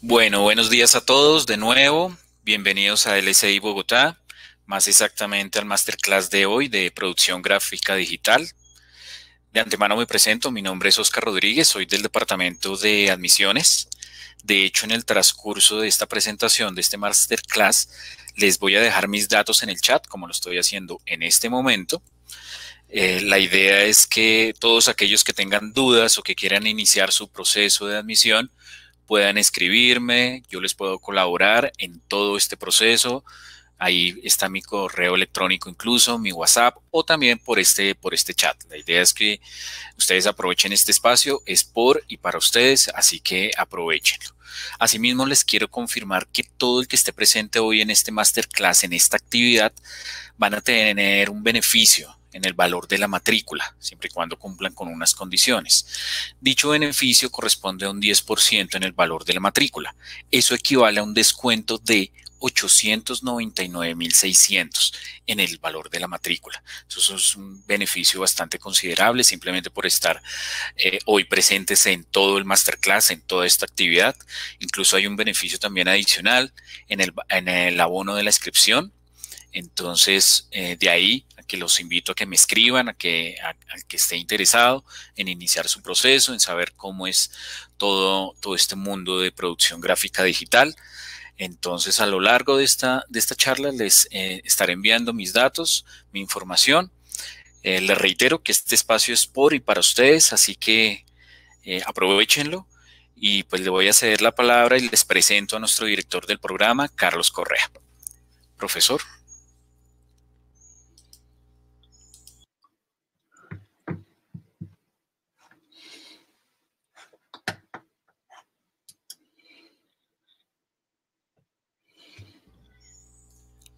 Bueno, buenos días a todos de nuevo. Bienvenidos a LSI Bogotá, más exactamente al masterclass de hoy de producción gráfica digital. De antemano me presento, mi nombre es Oscar Rodríguez, soy del departamento de admisiones. De hecho, en el transcurso de esta presentación, de este masterclass, les voy a dejar mis datos en el chat, como lo estoy haciendo en este momento. Eh, la idea es que todos aquellos que tengan dudas o que quieran iniciar su proceso de admisión puedan escribirme, yo les puedo colaborar en todo este proceso. Ahí está mi correo electrónico incluso, mi WhatsApp o también por este, por este chat. La idea es que ustedes aprovechen este espacio, es por y para ustedes, así que aprovechenlo. Asimismo, les quiero confirmar que todo el que esté presente hoy en este masterclass, en esta actividad, van a tener un beneficio en el valor de la matrícula, siempre y cuando cumplan con unas condiciones. Dicho beneficio corresponde a un 10% en el valor de la matrícula. Eso equivale a un descuento de 899.600 en el valor de la matrícula. Eso es un beneficio bastante considerable simplemente por estar eh, hoy presentes en todo el masterclass, en toda esta actividad. Incluso hay un beneficio también adicional en el, en el abono de la inscripción. Entonces, eh, de ahí que los invito a que me escriban, a que, al que esté interesado en iniciar su proceso, en saber cómo es todo, todo este mundo de producción gráfica digital. Entonces, a lo largo de esta, de esta charla les eh, estaré enviando mis datos, mi información. Eh, les reitero que este espacio es por y para ustedes, así que eh, aprovechenlo. Y pues le voy a ceder la palabra y les presento a nuestro director del programa, Carlos Correa. Profesor.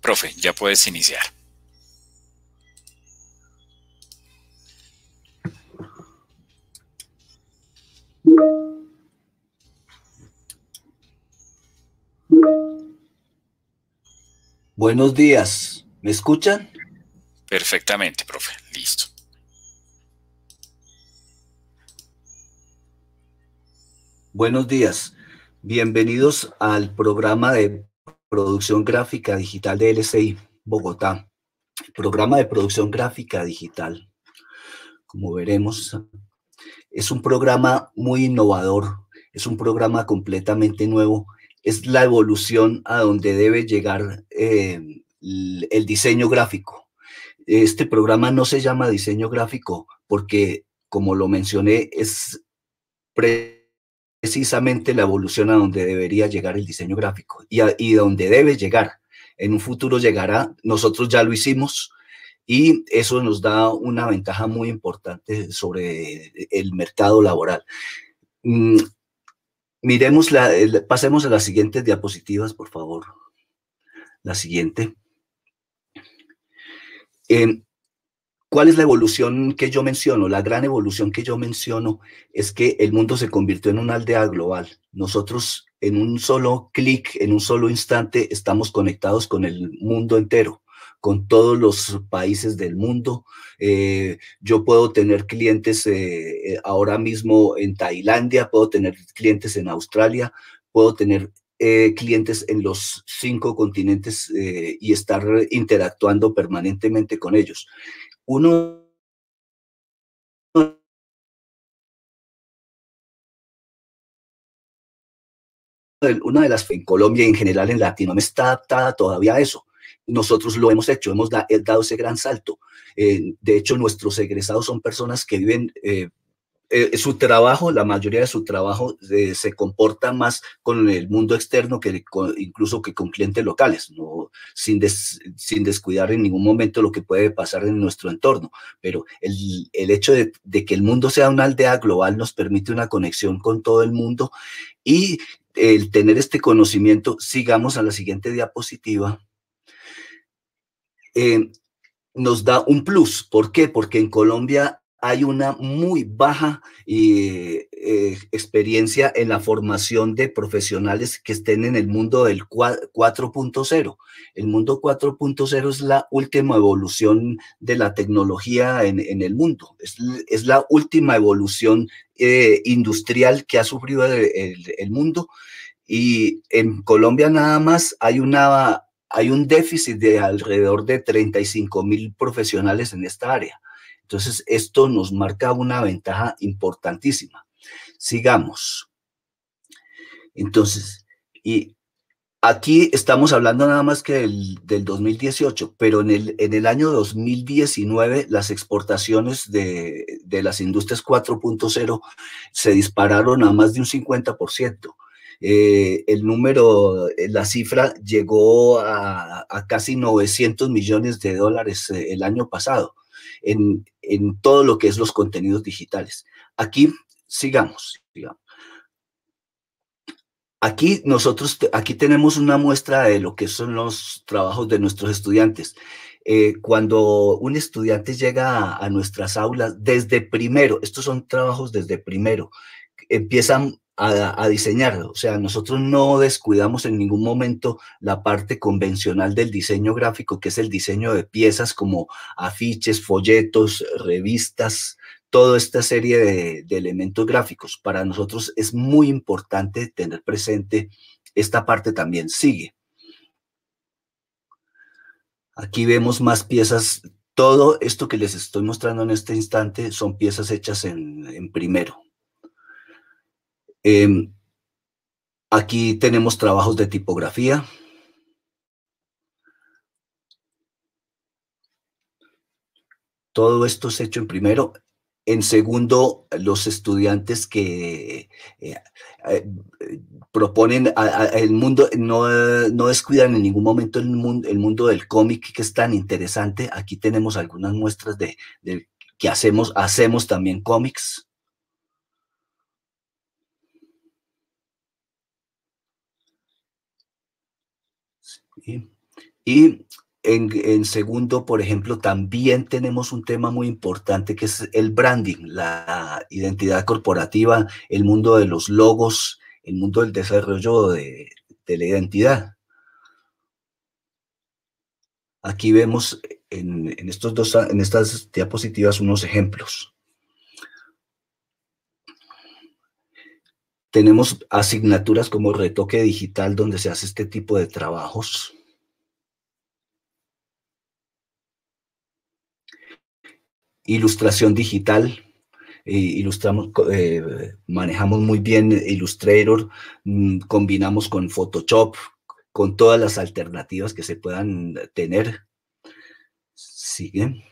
Profe, ya puedes iniciar. Buenos días, ¿me escuchan? Perfectamente, profe, listo. Buenos días, bienvenidos al programa de Producción Gráfica Digital de LSI, Bogotá. programa de producción gráfica digital, como veremos, es un programa muy innovador, es un programa completamente nuevo, es la evolución a donde debe llegar eh, el diseño gráfico. Este programa no se llama diseño gráfico porque, como lo mencioné, es precisamente la evolución a donde debería llegar el diseño gráfico y, a, y donde debe llegar. En un futuro llegará, nosotros ya lo hicimos y eso nos da una ventaja muy importante sobre el mercado laboral. Mm, miremos, la, pasemos a las siguientes diapositivas, por favor. La siguiente. ¿Cuál es la evolución que yo menciono? La gran evolución que yo menciono es que el mundo se convirtió en una aldea global. Nosotros en un solo clic, en un solo instante, estamos conectados con el mundo entero, con todos los países del mundo. Eh, yo puedo tener clientes eh, eh, ahora mismo en Tailandia, puedo tener clientes en Australia, puedo tener clientes en los cinco continentes y estar interactuando permanentemente con ellos uno una de las en Colombia en general en Latinoamérica está adaptada todavía a eso. Nosotros lo hemos hecho, hemos dado ese gran salto. Eh, de hecho, nuestros egresados son personas que viven eh, eh, su trabajo, la mayoría de su trabajo eh, se comporta más con el mundo externo que incluso que con clientes locales, no, sin, sin descuidar en ningún momento lo que puede pasar en nuestro entorno. Pero el, el hecho de, que el mundo sea una aldea global nos permite una conexión con todo el mundo y el tener este conocimiento, sigamos a la siguiente diapositiva. Eh, nos da un plus. ¿Por qué? Porque en Colombia hay una muy baja eh, eh, experiencia en la formación de profesionales que estén en el mundo del 4.0. El mundo 4.0 es la última evolución de la tecnología en, el mundo, es, la última evolución eh, industrial que ha sufrido el, mundo Y en Colombia nada más hay, una, hay un déficit de alrededor de 35 mil profesionales en esta área. Entonces, esto nos marca una ventaja importantísima. Sigamos. Entonces, y Aquí estamos hablando nada más que del, 2018, pero en el, en el año 2019 las exportaciones de, las industrias 4.0 se dispararon a más de un 50%. Eh, el número, la cifra llegó a, casi 900 millones de dólares eh, el año pasado en, en todo lo que es los contenidos digitales. Aquí sigamos. Aquí nosotros, aquí tenemos una muestra de lo que son los trabajos de nuestros estudiantes. Eh, cuando un estudiante llega a, nuestras aulas, desde primero, estos son trabajos desde primero, empiezan a, a, diseñar. O sea, nosotros no descuidamos en ningún momento la parte convencional del diseño gráfico, que es el diseño de piezas como afiches, folletos, revistas, toda esta serie de, elementos gráficos. Para nosotros es muy importante tener presente esta parte también. Sigue. Aquí vemos más piezas. Todo esto que les estoy mostrando en este instante son piezas hechas en, primero. Em, aquí tenemos trabajos de tipografía. Todo esto es hecho en primero. En segundo, los estudiantes que eh, eh, proponen el mundo, no, descuidan en ningún momento el mundo, el mundo del cómic, que es tan interesante. Aquí tenemos algunas muestras de, que hacemos, hacemos también cómics. Y en, segundo, por ejemplo, también tenemos un tema muy importante que es el branding, la identidad corporativa, el mundo de los logos, el mundo del desarrollo de, la identidad. Aquí vemos en, estos dos, en estas diapositivas unos ejemplos. Tenemos asignaturas como retoque digital donde se hace este tipo de trabajos. Ilustración digital, eh, ilustramos, eh, manejamos muy bien Illustrator, mm, combinamos con Photoshop, con todas las alternativas que se puedan tener. Sigue.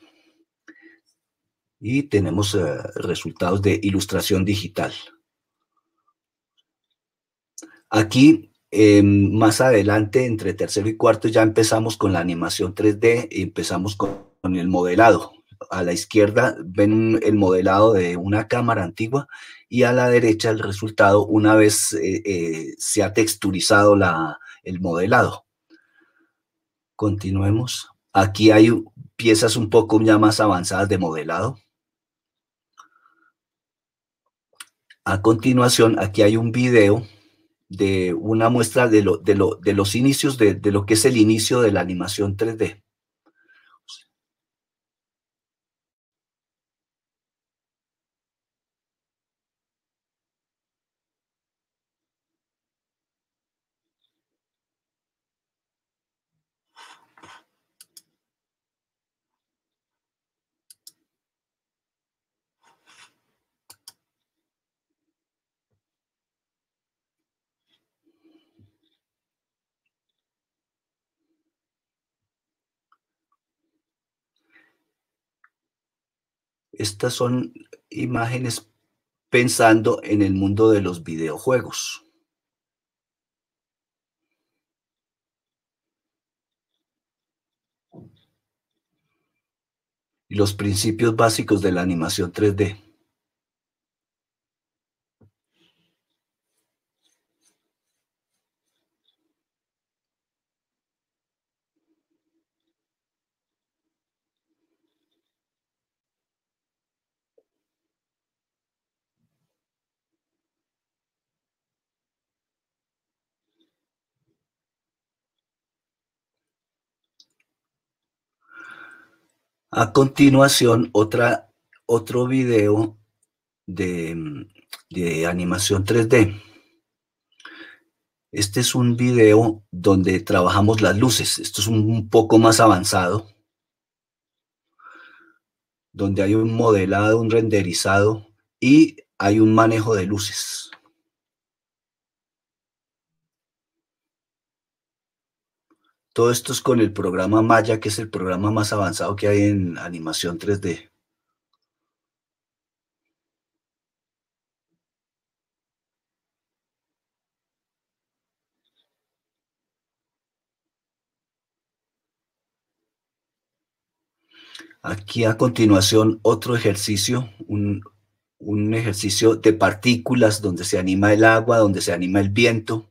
Y tenemos eh, resultados de ilustración digital. Aquí, em, más adelante, entre tercero y cuarto, ya empezamos con la animación 3D y empezamos con el modelado a la izquierda ven el modelado de una cámara antigua y a la derecha el resultado una vez eh, eh, se ha texturizado la, el modelado. Continuemos. Aquí hay piezas un poco ya más avanzadas de modelado. A continuación, aquí hay un video de una muestra de, lo, de, lo, de los inicios, de, de lo que es el inicio de la animación 3D. Estas son imágenes pensando en el mundo de los videojuegos. Y los principios básicos de la animación 3D. A continuación, otro video de, animación 3D. Este es un video donde trabajamos las luces. Esto es un poco más avanzado, donde hay un modelado, un renderizado y hay un manejo de luces. Todo esto es con el programa Maya, que es el programa más avanzado que hay en animación 3D. Aquí a continuación otro ejercicio, un, un ejercicio de partículas donde se anima el agua, donde se anima el viento.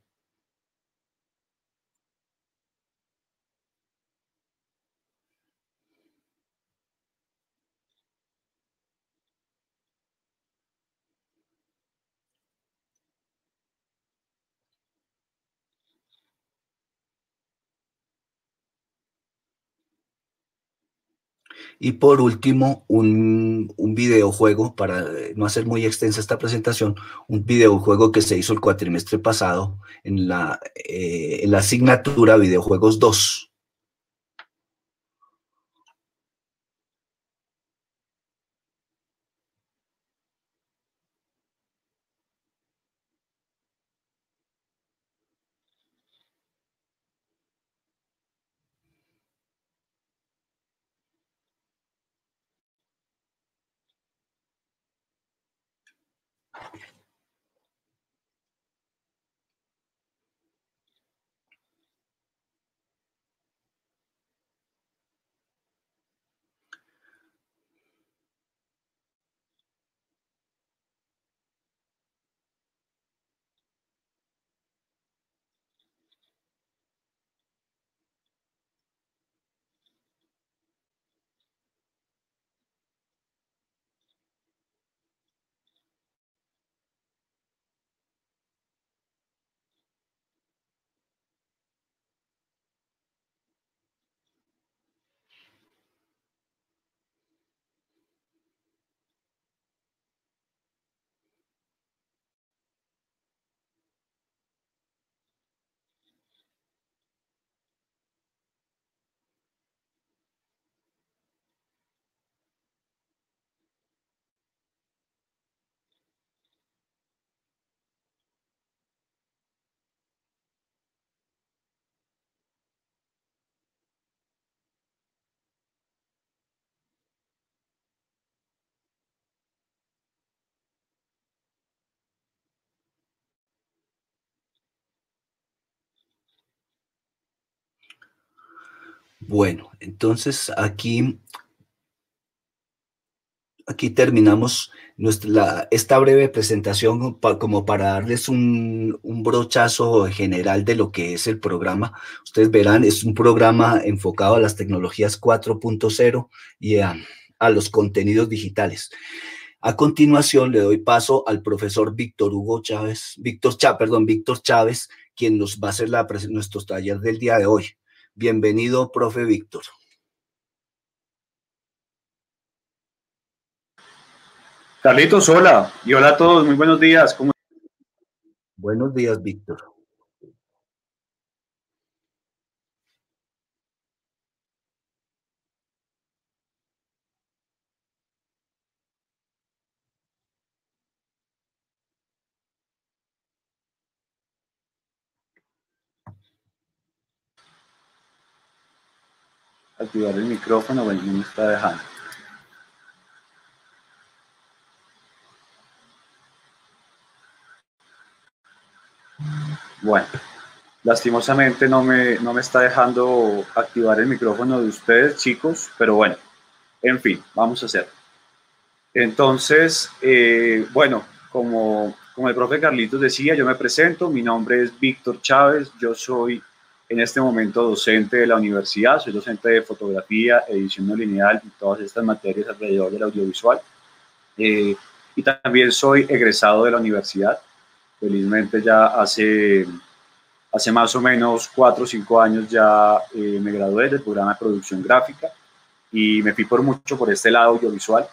Y por último, un, videojuego, para no hacer muy extensa esta presentación, un videojuego que se hizo el cuatrimestre pasado en la, eh, en la asignatura Videojuegos 2. Bueno, entonces aquí, aquí terminamos nuestra, esta breve presentación como para darles un, brochazo general de lo que es el programa. Ustedes verán, es un programa enfocado a las tecnologías 4.0 y a, los contenidos digitales. A continuación le doy paso al profesor Víctor Hugo Chávez, Víctor Chávez, perdón, Víctor Chávez, quien nos va a hacer la, nuestro taller del día de hoy. Bienvenido, profe Víctor. Carlitos, hola. Y hola a todos, muy buenos días. ¿Cómo... Buenos días, Víctor. Activar el micrófono, me está dejando. Bueno, lastimosamente no me, no me está dejando activar el micrófono de ustedes, chicos, pero bueno, en fin, vamos a hacerlo. Entonces, eh, bueno, como, como el profe Carlitos decía, yo me presento, mi nombre es Víctor Chávez, yo soy en este momento docente de la universidad, soy docente de fotografía, edición no lineal y todas estas materias alrededor del audiovisual. Eh, y también soy egresado de la universidad. Felizmente ya hace, hace más o menos cuatro o cinco años ya eh, me gradué del programa de producción gráfica y me fui por mucho por este lado audiovisual.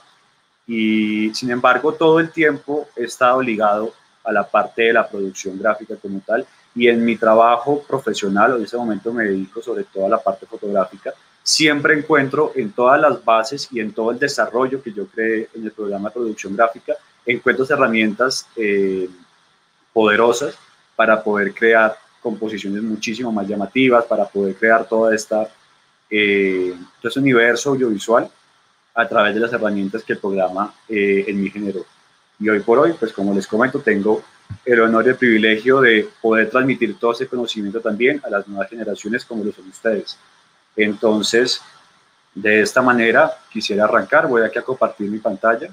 Y sin embargo, todo el tiempo he estado ligado a la parte de la producción gráfica como tal y en mi trabajo profesional, en ese momento me dedico sobre todo a la parte fotográfica, siempre encuentro en todas las bases y en todo el desarrollo que yo creé en el programa de producción gráfica, encuentro herramientas eh, poderosas para poder crear composiciones muchísimo más llamativas, para poder crear toda esta, eh, todo este universo audiovisual a través de las herramientas que el programa eh, en mí generó. Y hoy por hoy, pues como les comento, tengo el honor y el privilegio de poder transmitir todo ese conocimiento también a las nuevas generaciones como lo son ustedes. Entonces, de esta manera quisiera arrancar, voy aquí a compartir mi pantalla.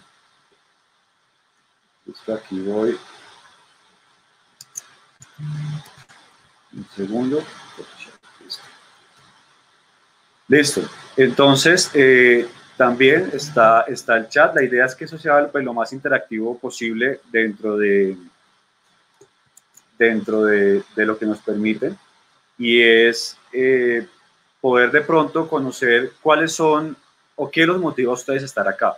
Listo, aquí voy. Un segundo. Listo. Entonces, eh, también está, está el chat. La idea es que eso sea pues, lo más interactivo posible dentro de, dentro de, lo que nos permite y es eh, poder de pronto conocer cuáles son o qué los motiva a ustedes estar acá.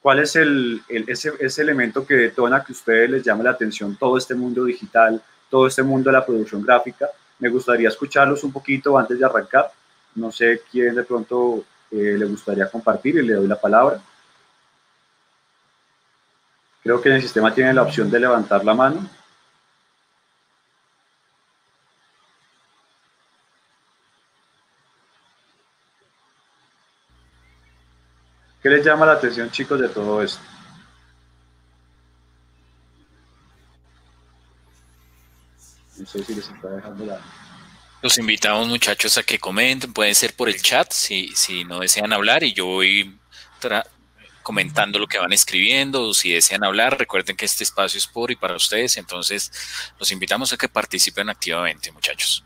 ¿Cuál es el, ese, ese, elemento que detona que a ustedes les llame la atención todo este mundo digital, todo este mundo de la producción gráfica? Me gustaría escucharlos un poquito antes de arrancar. No sé quién de pronto eh, le gustaría compartir y le doy la palabra. Creo que en el sistema tiene la opción de levantar la mano. ¿Qué les llama la atención, chicos, de todo esto? No sé si les está dejando la... Los invitamos, muchachos, a que comenten. Pueden ser por el chat si, si no desean hablar y yo voy comentando lo que van escribiendo. Si desean hablar, recuerden que este espacio es por y para ustedes. Entonces, los invitamos a que participen activamente, muchachos.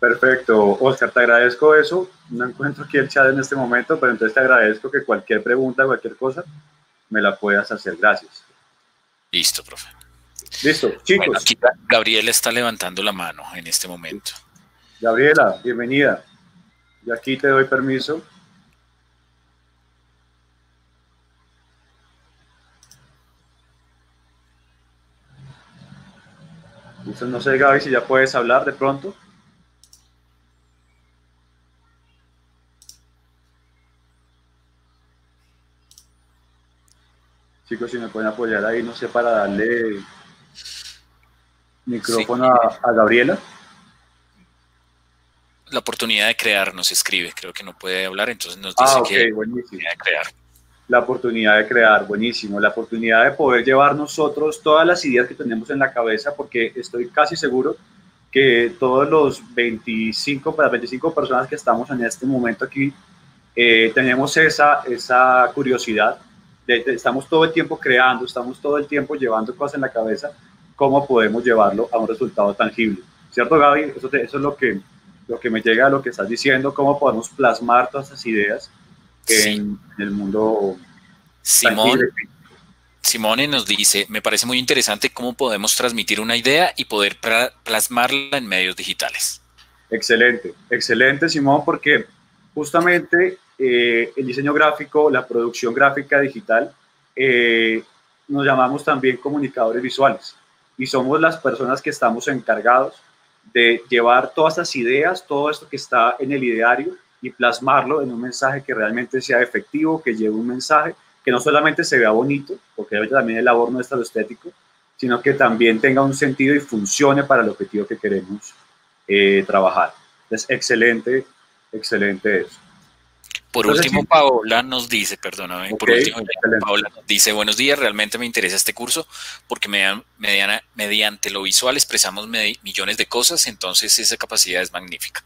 Perfecto, Oscar, te agradezco eso. No encuentro aquí el chat en este momento, pero entonces te agradezco que cualquier pregunta, cualquier cosa, me la puedas hacer. Gracias. Listo, profe. Listo, chicos. aquí Gabriela está levantando la mano en este momento. Gabriela, bienvenida. Y aquí te doy permiso. Listo, no sé, Gaby, si ya puedes hablar de pronto. Chicos, si me pueden apoyar ahí, no sé, para darle micrófono a, Gabriela. La oportunidad de crear nos escribe, creo que no puede hablar, entonces nos dice ah, que buenísimo. de crear. La oportunidad de crear, buenísimo. La oportunidad de poder llevar nosotros todas las ideas que tenemos en la cabeza, porque estoy casi seguro que todos los 25, para 25 personas que estamos en este momento aquí, eh, tenemos esa, esa curiosidad estamos todo el tiempo creando, estamos todo el tiempo llevando cosas en la cabeza, ¿cómo podemos llevarlo a un resultado tangible? ¿Cierto, Gaby? Eso, eso es lo que, lo que me llega a lo que estás diciendo, cómo podemos plasmar todas esas ideas en, el mundo. Simón, Simone nos dice, me parece muy interesante cómo podemos transmitir una idea y poder plasmarla en medios digitales. Excelente, excelente, Simón, porque justamente eh, el diseño gráfico, la producción gráfica digital, eh, nos llamamos también comunicadores visuales y somos las personas que estamos encargados de llevar todas esas ideas, todo esto que está en el ideario y plasmarlo en un mensaje que realmente sea efectivo, que lleve un mensaje que no solamente se vea bonito, porque también el labor no es lo estético, sino que también tenga un sentido y funcione para el objetivo que queremos eh, trabajar. Es excelente, excelente eso. Por último, Paola nos dice, perdóname, por último, Paola nos dice, buenos días, realmente me interesa este curso porque mediana, mediante lo visual expresamos millones de cosas, entonces esa capacidad es magnífica.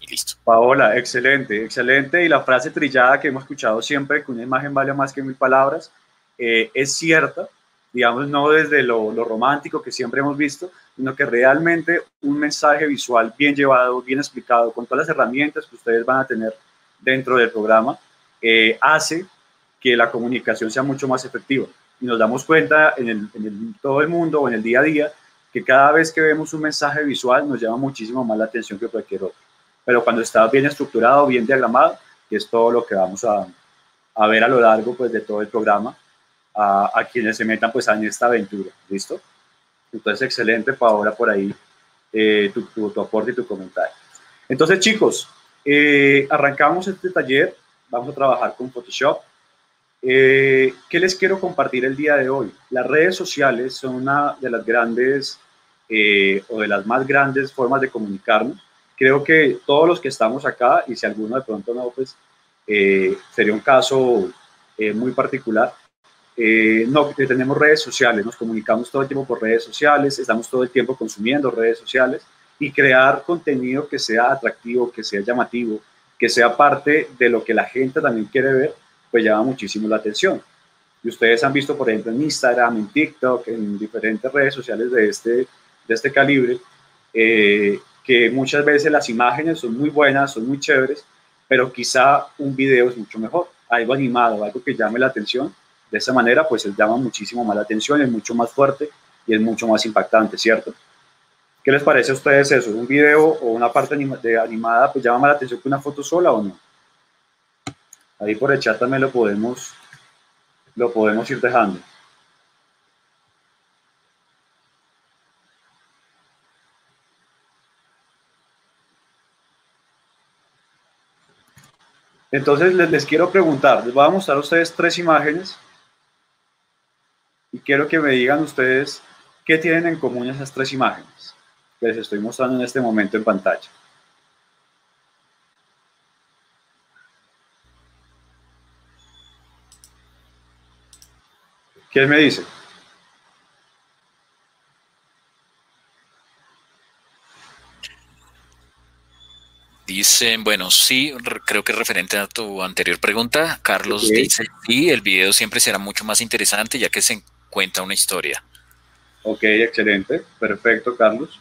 Y listo. Paola, excelente, excelente. Y la frase trillada que hemos escuchado siempre, que una imagen vale más que mil palabras, eh, es cierta, digamos, no desde lo, lo romántico que siempre hemos visto, sino que realmente un mensaje visual bien llevado, bien explicado, con todas las herramientas que ustedes van a tener dentro del programa eh, hace que la comunicación sea mucho más efectiva. Y nos damos cuenta en, el, todo el mundo o en el día a día que cada vez que vemos un mensaje visual nos llama muchísimo más la atención que cualquier otro. Pero cuando está bien estructurado, bien diagramado, que es todo lo que vamos a, a ver a lo largo pues, de todo el programa, a, a, quienes se metan pues, en esta aventura. ¿Listo? Entonces, excelente, Paola, por ahí eh, tu, aporte y tu comentario. Entonces, chicos, eh, arrancamos este taller. Vamos a trabajar con Photoshop. ¿Qué les quiero compartir el día de hoy? Las redes sociales son una de las grandes o de las más grandes formas de comunicarnos. Creo que todos los que estamos acá, y si alguno de pronto no, pues sería un caso muy particular, eh, no, tenemos redes sociales, nos comunicamos todo el tiempo por redes sociales, estamos todo el tiempo consumiendo redes sociales y crear contenido que sea atractivo, que sea llamativo, que sea parte de lo que la gente también quiere ver, pues llama muchísimo la atención. Y ustedes han visto, por ejemplo, en Instagram, en TikTok, en diferentes redes sociales de este, de este calibre, eh, que muchas veces las imágenes son muy buenas, son muy chéveres, pero quizá un video es mucho mejor, algo animado, algo que llame la atención de esa manera, pues él llama muchísimo más la atención, es mucho más fuerte y es mucho más impactante, ¿cierto? ¿Qué les parece a ustedes eso? ¿Un video o una parte de animada pues llama la atención que una foto sola o no? Ahí por el chat también lo podemos, lo podemos ir dejando. Entonces les, les, quiero preguntar, les voy a mostrar a ustedes tres imágenes y quiero que me digan ustedes qué tienen en común esas tres imágenes les estoy mostrando en este momento en pantalla. ¿Quién me dice? Dicen, bueno, sí, creo que referente a tu anterior pregunta, Carlos dice, sí, el video siempre será mucho más interesante ya que se cuenta una historia. Ok, excelente. Perfecto, Carlos.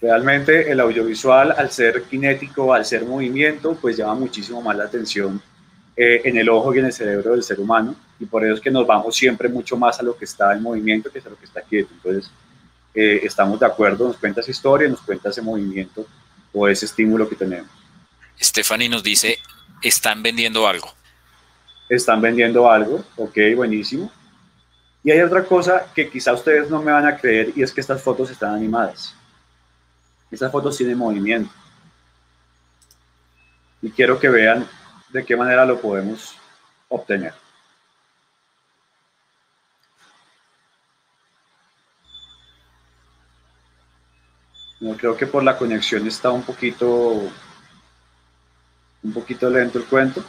Realmente el audiovisual, al ser cinético, al ser movimiento, pues llama muchísimo más la atención eh, en el ojo y en el cerebro del ser humano. Y por eso es que nos vamos siempre mucho más a lo que está en movimiento que a lo que está quieto. Entonces, eh, estamos de acuerdo, nos cuenta esa historia, nos cuenta ese movimiento o ese estímulo que tenemos. Stephanie nos dice, están vendiendo algo están vendiendo algo, ok, buenísimo. Y hay otra cosa que quizá ustedes no me van a creer y es que estas fotos están animadas. Estas fotos tienen movimiento. Y quiero que vean de qué manera lo podemos obtener. No creo que por la conexión está un poquito un poquito lento el cuento.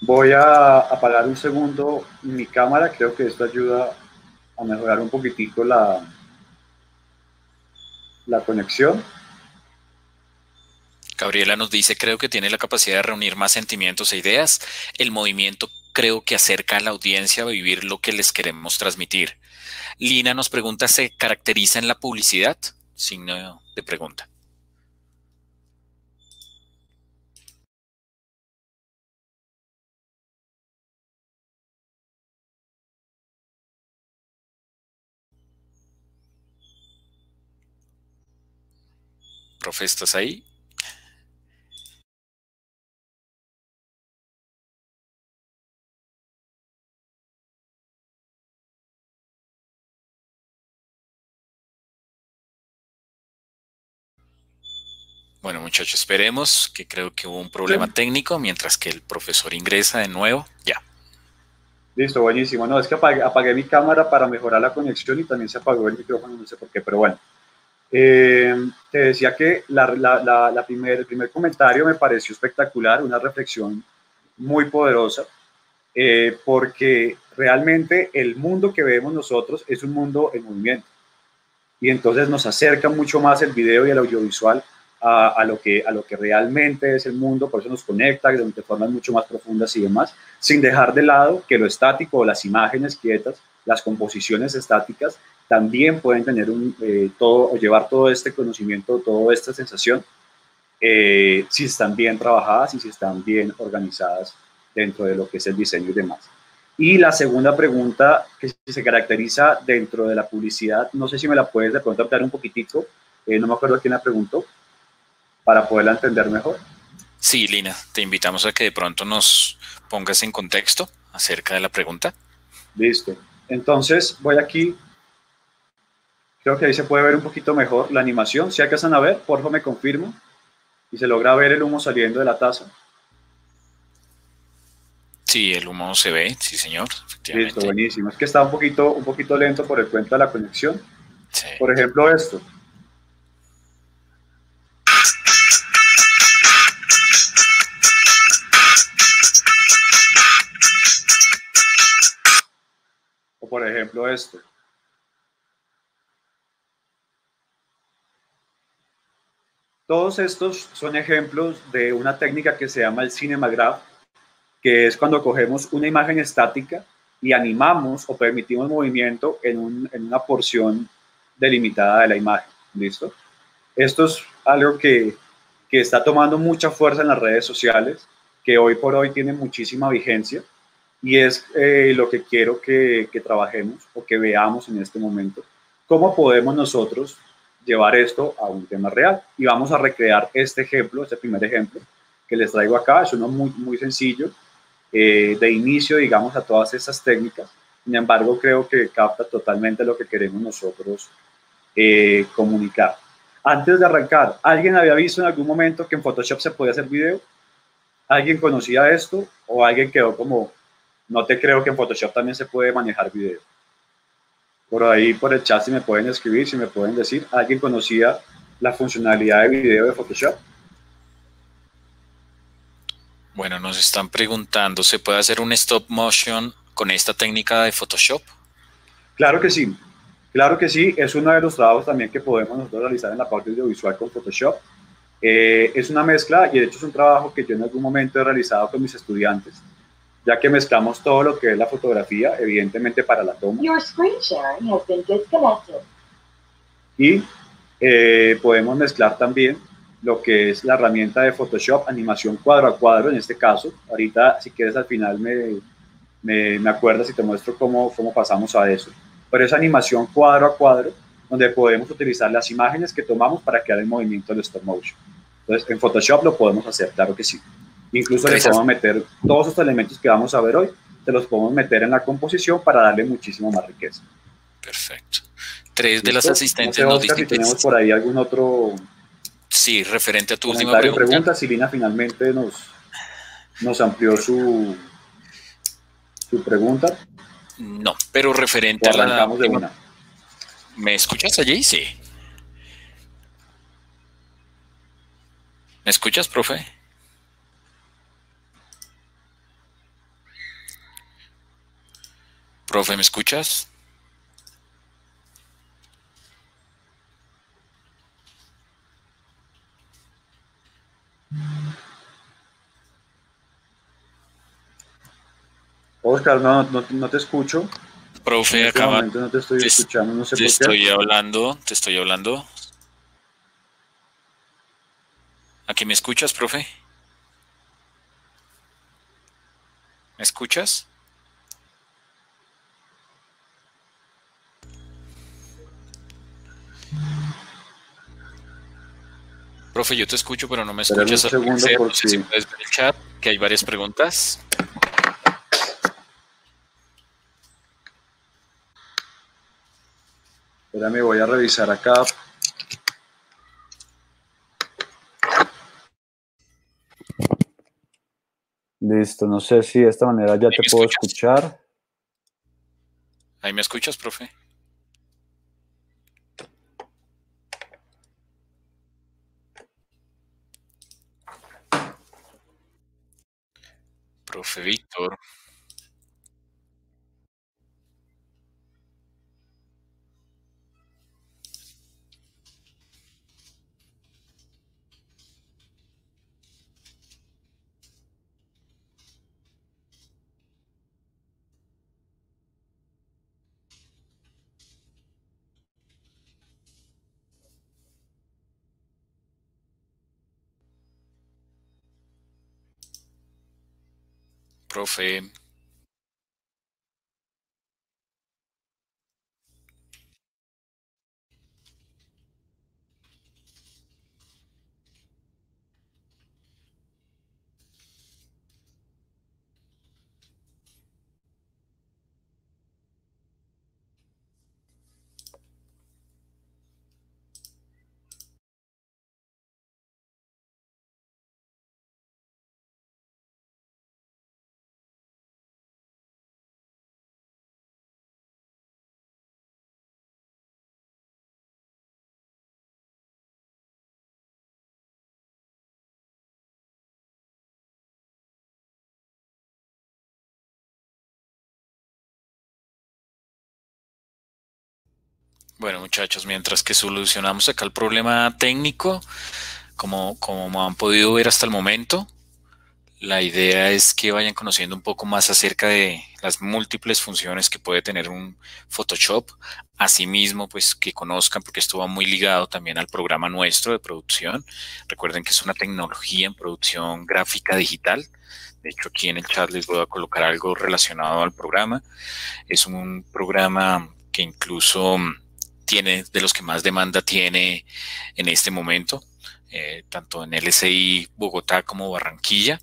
Voy a apagar un segundo mi cámara, creo que esto ayuda a mejorar un poquitico la, la conexión. Gabriela nos dice, creo que tiene la capacidad de reunir más sentimientos e ideas. El movimiento creo que acerca a la audiencia a vivir lo que les queremos transmitir. Lina nos pregunta, ¿se caracteriza en la publicidad? Signo de pregunta. Profe, ¿estás ahí? Bueno, muchachos, esperemos que creo que hubo un problema técnico mientras que el profesor ingresa de nuevo. Ya. Listo, buenísimo. No, es que apagué mi cámara para mejorar la conexión y también se apagó el micrófono, no sé por qué, pero bueno. Eh, te decía que la, la, el primer comentario me pareció espectacular, una reflexión muy poderosa, eh, porque realmente el mundo que vemos nosotros es un mundo en movimiento. Y entonces nos acerca mucho más el video y el audiovisual a, a, lo, que, a lo que realmente es el mundo, por eso nos conecta de formas mucho más profundas y demás, sin dejar de lado que lo estático o las imágenes quietas, las composiciones estáticas, también pueden tener un, eh, todo o llevar todo este conocimiento, toda esta sensación, eh, si están bien trabajadas y si están bien organizadas dentro de lo que es el diseño y demás. Y la segunda pregunta que se caracteriza dentro de la publicidad, no sé si me la puedes de pronto dar un poquitico, eh, no me acuerdo quién la preguntó, para poderla entender mejor. Sí, Lina, te invitamos a que de pronto nos pongas en contexto acerca de la pregunta. Listo. Entonces voy aquí. Creo que ahí se puede ver un poquito mejor la animación. Si alcanzan a ver, por favor me confirmo. Y se logra ver el humo saliendo de la taza. Sí, el humo se ve, sí señor. Listo, buenísimo. Es que está un poquito, un poquito lento por el cuento de la conexión. Por ejemplo, esto. O por ejemplo esto. Todos estos son ejemplos de una técnica que se llama el cinemagraph, que es cuando cogemos una imagen estática y animamos o permitimos movimiento en, una porción delimitada de la imagen. ¿Listo? Esto es algo que, que, está tomando mucha fuerza en las redes sociales, que hoy por hoy tiene muchísima vigencia y es eh, lo que quiero que, trabajemos o que veamos en este momento. ¿Cómo podemos nosotros llevar esto a un tema real? Y vamos a recrear este ejemplo, este primer ejemplo que les traigo acá. Es uno muy, muy sencillo, eh, de inicio, digamos, a todas esas técnicas. Sin embargo, creo que capta totalmente lo que queremos nosotros eh, comunicar. Antes de arrancar, ¿alguien había visto en algún momento que en Photoshop se podía hacer video? ¿Alguien conocía esto? ¿O alguien quedó como, no te creo que en Photoshop también se puede manejar video? Por ahí, por el chat, si me pueden escribir, si me pueden decir, ¿alguien conocía la funcionalidad de video de Photoshop? Bueno, nos están preguntando, ¿se puede hacer un stop motion con esta técnica de Photoshop? Claro que sí, claro que sí. Es uno de los trabajos también que podemos nosotros realizar en la parte audiovisual con Photoshop. Eh, es una mezcla y de hecho es un trabajo que yo en algún momento he realizado con mis estudiantes, ya que mezclamos todo lo que es la fotografía, evidentemente para la toma. Y eh, podemos mezclar también lo que es la herramienta de Photoshop, animación cuadro a cuadro en este caso. Ahorita, si quieres, al final me, me, me acuerdas y te muestro cómo, cómo pasamos a eso. Pero es animación cuadro a cuadro, donde podemos utilizar las imágenes que tomamos para crear el movimiento del stop motion. Entonces, en Photoshop lo podemos hacer, claro que sí. Incluso le podemos meter todos estos elementos que vamos a ver hoy, te los podemos meter en la composición para darle muchísimo más riqueza. Perfecto. Tres de las asistentes no nos tenemos por ahí algún otro Sí, referente a tu última pregunta. pregunta. Silina finalmente nos, nos amplió su, su pregunta. No, pero referente a la... De una. ¿Me escuchas allí? Sí. ¿Me escuchas, profe? Profe, ¿me escuchas? Oscar, no, no, te escucho. Profe, este acaba. No te estoy escuchando, no sé te estoy hablando, te estoy hablando. ¿Aquí me escuchas, profe? ¿Me escuchas? Profe, yo te escucho, pero no me escuchas. Un segundo porque... Si puedes ver el chat, que hay varias preguntas. Espérame, voy a revisar acá. Listo, no sé si de esta manera ya te puedo escuchar. ¿Ahí me escuchas, profe? Profe Víctor. Profe. Bueno, muchachos, mientras que solucionamos acá el problema técnico, como, como han podido ver hasta el momento, la idea es que vayan conociendo un poco más acerca de las múltiples funciones que puede tener un Photoshop. Asimismo, pues que conozcan, porque esto va muy ligado también al programa nuestro de producción. Recuerden que es una tecnología en producción gráfica digital. De hecho, aquí en el chat les voy a colocar algo relacionado al programa. Es un programa que incluso tiene de los que más demanda tiene en este momento, eh, tanto en LSI Bogotá como Barranquilla.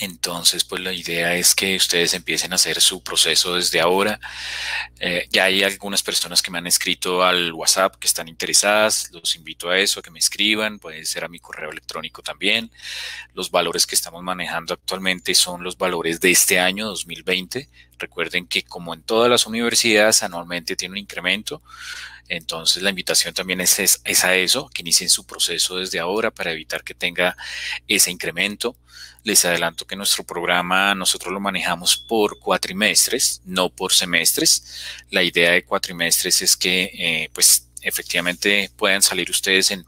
Entonces, pues la idea es que ustedes empiecen a hacer su proceso desde ahora. Eh, ya hay algunas personas que me han escrito al WhatsApp que están interesadas. Los invito a eso, a que me escriban. Puede ser a mi correo electrónico también. Los valores que estamos manejando actualmente son los valores de este año 2020. Recuerden que como en todas las universidades, anualmente tiene un incremento. Entonces la invitación también es, es, a eso, que inicien su proceso desde ahora para evitar que tenga ese incremento. Les adelanto que nuestro programa nosotros lo manejamos por cuatrimestres, no por semestres. La idea de cuatrimestres es que eh, pues efectivamente puedan salir ustedes en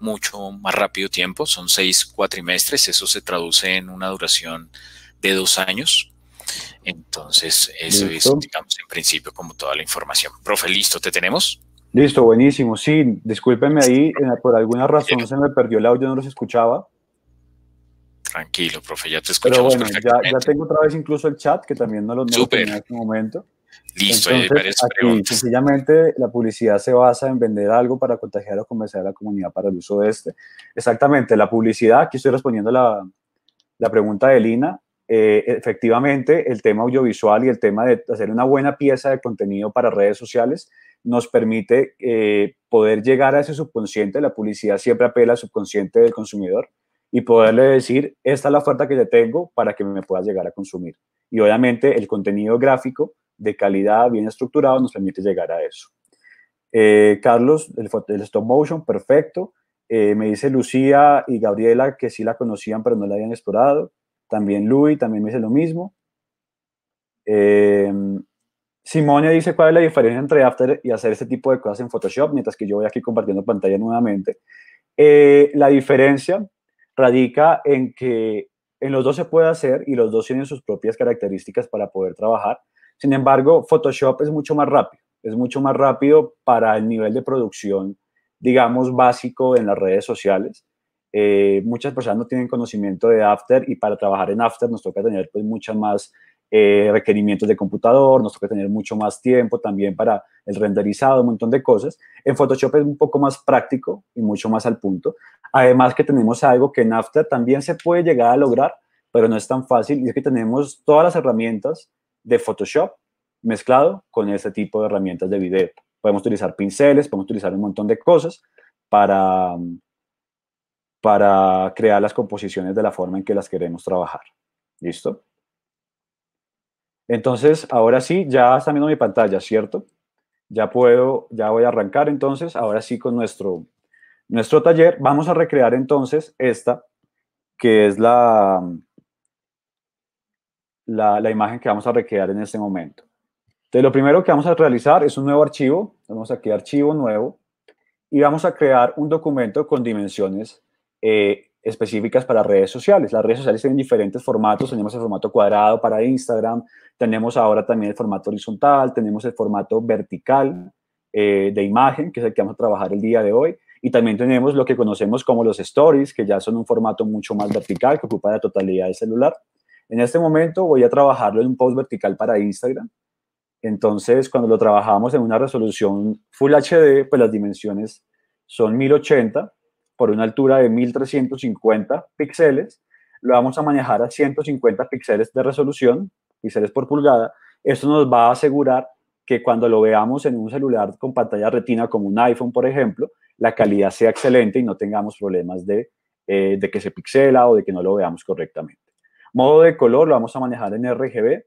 mucho más rápido tiempo. Son seis cuatrimestres, eso se traduce en una duración de dos años. Entonces, eso es, digamos, en principio como toda la información. Profe, listo, ¿te tenemos? Listo, buenísimo. Sí, discúlpenme ahí, eh, por alguna razón se me perdió el audio, no los escuchaba. Tranquilo, profe, ya te escuchamos Pero bueno, ya, ya, tengo otra vez incluso el chat, que también no lo, no tenía en este momento. Listo, Entonces, aquí, Sencillamente, la publicidad se basa en vender algo para contagiar o convencer a la comunidad para el uso de este. Exactamente, la publicidad, aquí estoy respondiendo la, la pregunta de Lina. Eh, efectivamente, el tema audiovisual y el tema de hacer una buena pieza de contenido para redes sociales nos permite eh, poder llegar a ese subconsciente. La publicidad siempre apela al subconsciente del consumidor y poderle decir, esta es la oferta que te tengo para que me puedas llegar a consumir. Y obviamente el contenido gráfico de calidad, bien estructurado, nos permite llegar a eso. Eh, Carlos, el, stop motion, perfecto. Eh, me dice Lucía y Gabriela que sí la conocían, pero no la habían explorado. También Luis, también me dice lo mismo. Eh, Simone dice cuál es la diferencia entre After y hacer este tipo de cosas en Photoshop, mientras que yo voy aquí compartiendo pantalla nuevamente. Eh, la diferencia radica en que en los dos se puede hacer y los dos tienen sus propias características para poder trabajar. Sin embargo, Photoshop es mucho más rápido, es mucho más rápido para el nivel de producción, digamos, básico en las redes sociales. Eh, muchas personas no tienen conocimiento de After y para trabajar en After nos toca tener pues muchas más eh, requerimientos de computador, nos toca tener mucho más tiempo también para el renderizado, un montón de cosas. En Photoshop es un poco más práctico y mucho más al punto. Además que tenemos algo que en After también se puede llegar a lograr, pero no es tan fácil, y es que tenemos todas las herramientas de Photoshop mezclado con este tipo de herramientas de video. Podemos utilizar pinceles, podemos utilizar un montón de cosas para, para crear las composiciones de la forma en que las queremos trabajar. ¿Listo? Entonces, ahora sí, ya está viendo mi pantalla, ¿cierto? Ya puedo, ya voy a arrancar entonces, ahora sí con nuestro, nuestro taller. Vamos a recrear entonces esta, que es la, la, imagen que vamos a recrear en este momento. Entonces, lo primero que vamos a realizar es un nuevo archivo. Vamos aquí a archivo nuevo y vamos a crear un documento con dimensiones eh, específicas para redes sociales. Las redes sociales tienen diferentes formatos. Tenemos el formato cuadrado para Instagram, tenemos ahora también el formato horizontal, tenemos el formato vertical eh, de imagen, que es el que vamos a trabajar el día de hoy. Y también tenemos lo que conocemos como los stories, que ya son un formato mucho más vertical, que ocupa la totalidad del celular. En este momento voy a trabajarlo en un post vertical para Instagram. Entonces, cuando lo trabajamos en una resolución Full HD, pues las dimensiones son 1080 por una altura de 1350 píxeles, lo vamos a manejar a 150 píxeles de resolución, píxeles por pulgada. Esto nos va a asegurar que cuando lo veamos en un celular con pantalla retina como un iPhone, por ejemplo, la calidad sea excelente y no tengamos problemas de, eh, que se pixela o de que no lo veamos correctamente. Modo de color lo vamos a manejar en RGB.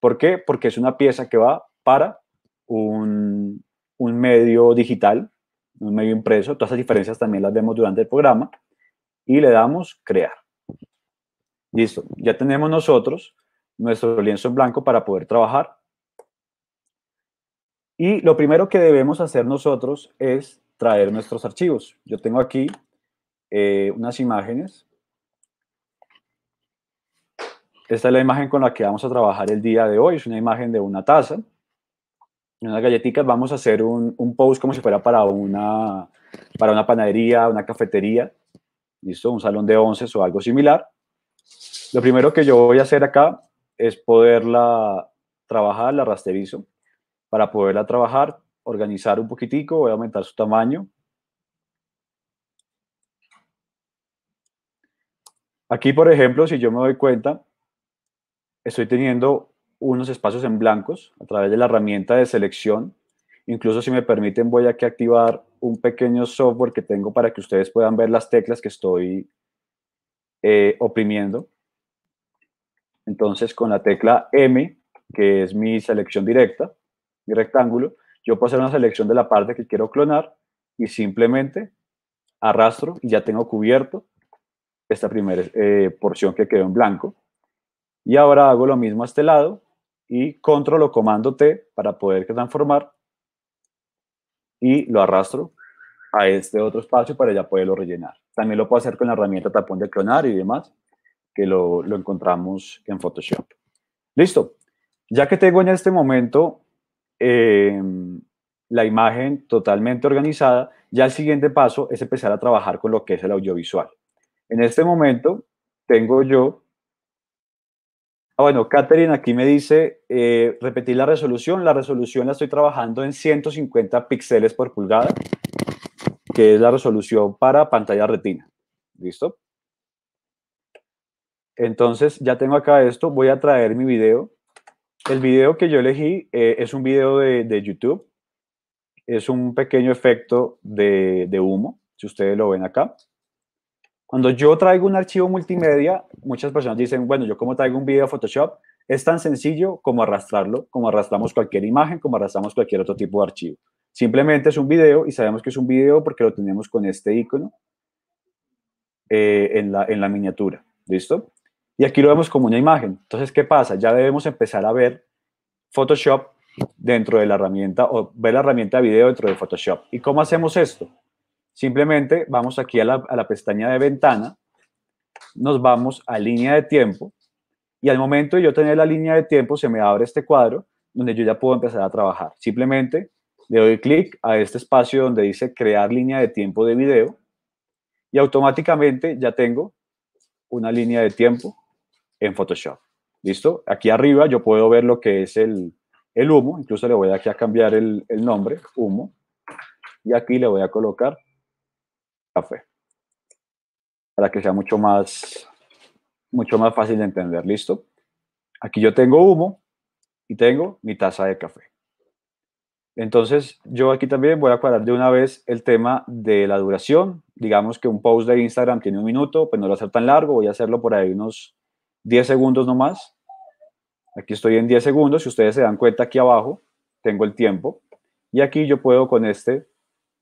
¿Por qué? Porque es una pieza que va para un, un medio digital un medio impreso. Todas esas diferencias también las vemos durante el programa. Y le damos crear. Listo. Ya tenemos nosotros nuestro lienzo en blanco para poder trabajar. Y lo primero que debemos hacer nosotros es traer nuestros archivos. Yo tengo aquí eh, unas imágenes. Esta es la imagen con la que vamos a trabajar el día de hoy. Es una imagen de una taza, unas galletitas. Vamos a hacer un, un post como si fuera para una, para una panadería, una cafetería, ¿listo? Un salón de once o algo similar. Lo primero que yo voy a hacer acá es poderla trabajar, la rasterizo. Para poderla trabajar, organizar un poquitico, voy a aumentar su tamaño. Aquí, por ejemplo, si yo me doy cuenta, estoy teniendo unos espacios en blancos a través de la herramienta de selección. Incluso si me permiten, voy a activar un pequeño software que tengo para que ustedes puedan ver las teclas que estoy eh, oprimiendo. Entonces, con la tecla M, que es mi selección directa, mi rectángulo, yo puedo hacer una selección de la parte que quiero clonar y simplemente arrastro y ya tengo cubierto esta primera eh, porción que quedó en blanco. Y ahora hago lo mismo a este lado y control o comando T para poder transformar y lo arrastro a este otro espacio para ya poderlo rellenar. También lo puedo hacer con la herramienta tapón de clonar y demás, que lo, lo encontramos en Photoshop. Listo. Ya que tengo en este momento em, la imagen totalmente organizada, ya el siguiente paso es empezar a trabajar con lo que es el audiovisual. En este momento tengo yo, ah, bueno, Catherine aquí me dice, eh, repetir la resolución, la resolución la estoy trabajando en 150 píxeles por pulgada, que es la resolución para pantalla retina, ¿listo? Entonces ya tengo acá esto, voy a traer mi video. El video que yo elegí eh, es un video de, YouTube, es un pequeño efecto de, de humo, si ustedes lo ven acá. Cuando yo traigo un archivo multimedia, muchas personas dicen, bueno, yo como traigo un video de Photoshop, es tan sencillo como arrastrarlo, como arrastramos cualquier imagen, como arrastramos cualquier otro tipo de archivo. Simplemente es un video y sabemos que es un video porque lo tenemos con este icono eh, en, la, en la miniatura. ¿Listo? Y aquí lo vemos como una imagen. Entonces, ¿qué pasa? Ya debemos empezar a ver Photoshop dentro de la herramienta o ver la herramienta de video dentro de Photoshop. ¿Y cómo hacemos esto? Simplemente vamos aquí a la, pestaña de ventana, nos vamos a línea de tiempo y al momento de yo tener la línea de tiempo se me abre este cuadro donde yo ya puedo empezar a trabajar. Simplemente le doy clic a este espacio donde dice crear línea de tiempo de video y automáticamente ya tengo una línea de tiempo en Photoshop. ¿Listo? Aquí arriba yo puedo ver lo que es el, humo, incluso le voy aquí a cambiar el, el nombre, humo, y aquí le voy a colocar café. Para que sea mucho más, mucho más fácil de entender. ¿Listo? Aquí yo tengo humo y tengo mi taza de café. Entonces, yo aquí también voy a aclarar de una vez el tema de la duración. Digamos que un post de Instagram tiene un minuto, pues no lo va a ser tan largo, voy a hacerlo por ahí unos 10 segundos nomás. Aquí estoy en 10 segundos, si ustedes se dan cuenta aquí abajo, tengo el tiempo. Y aquí yo puedo con este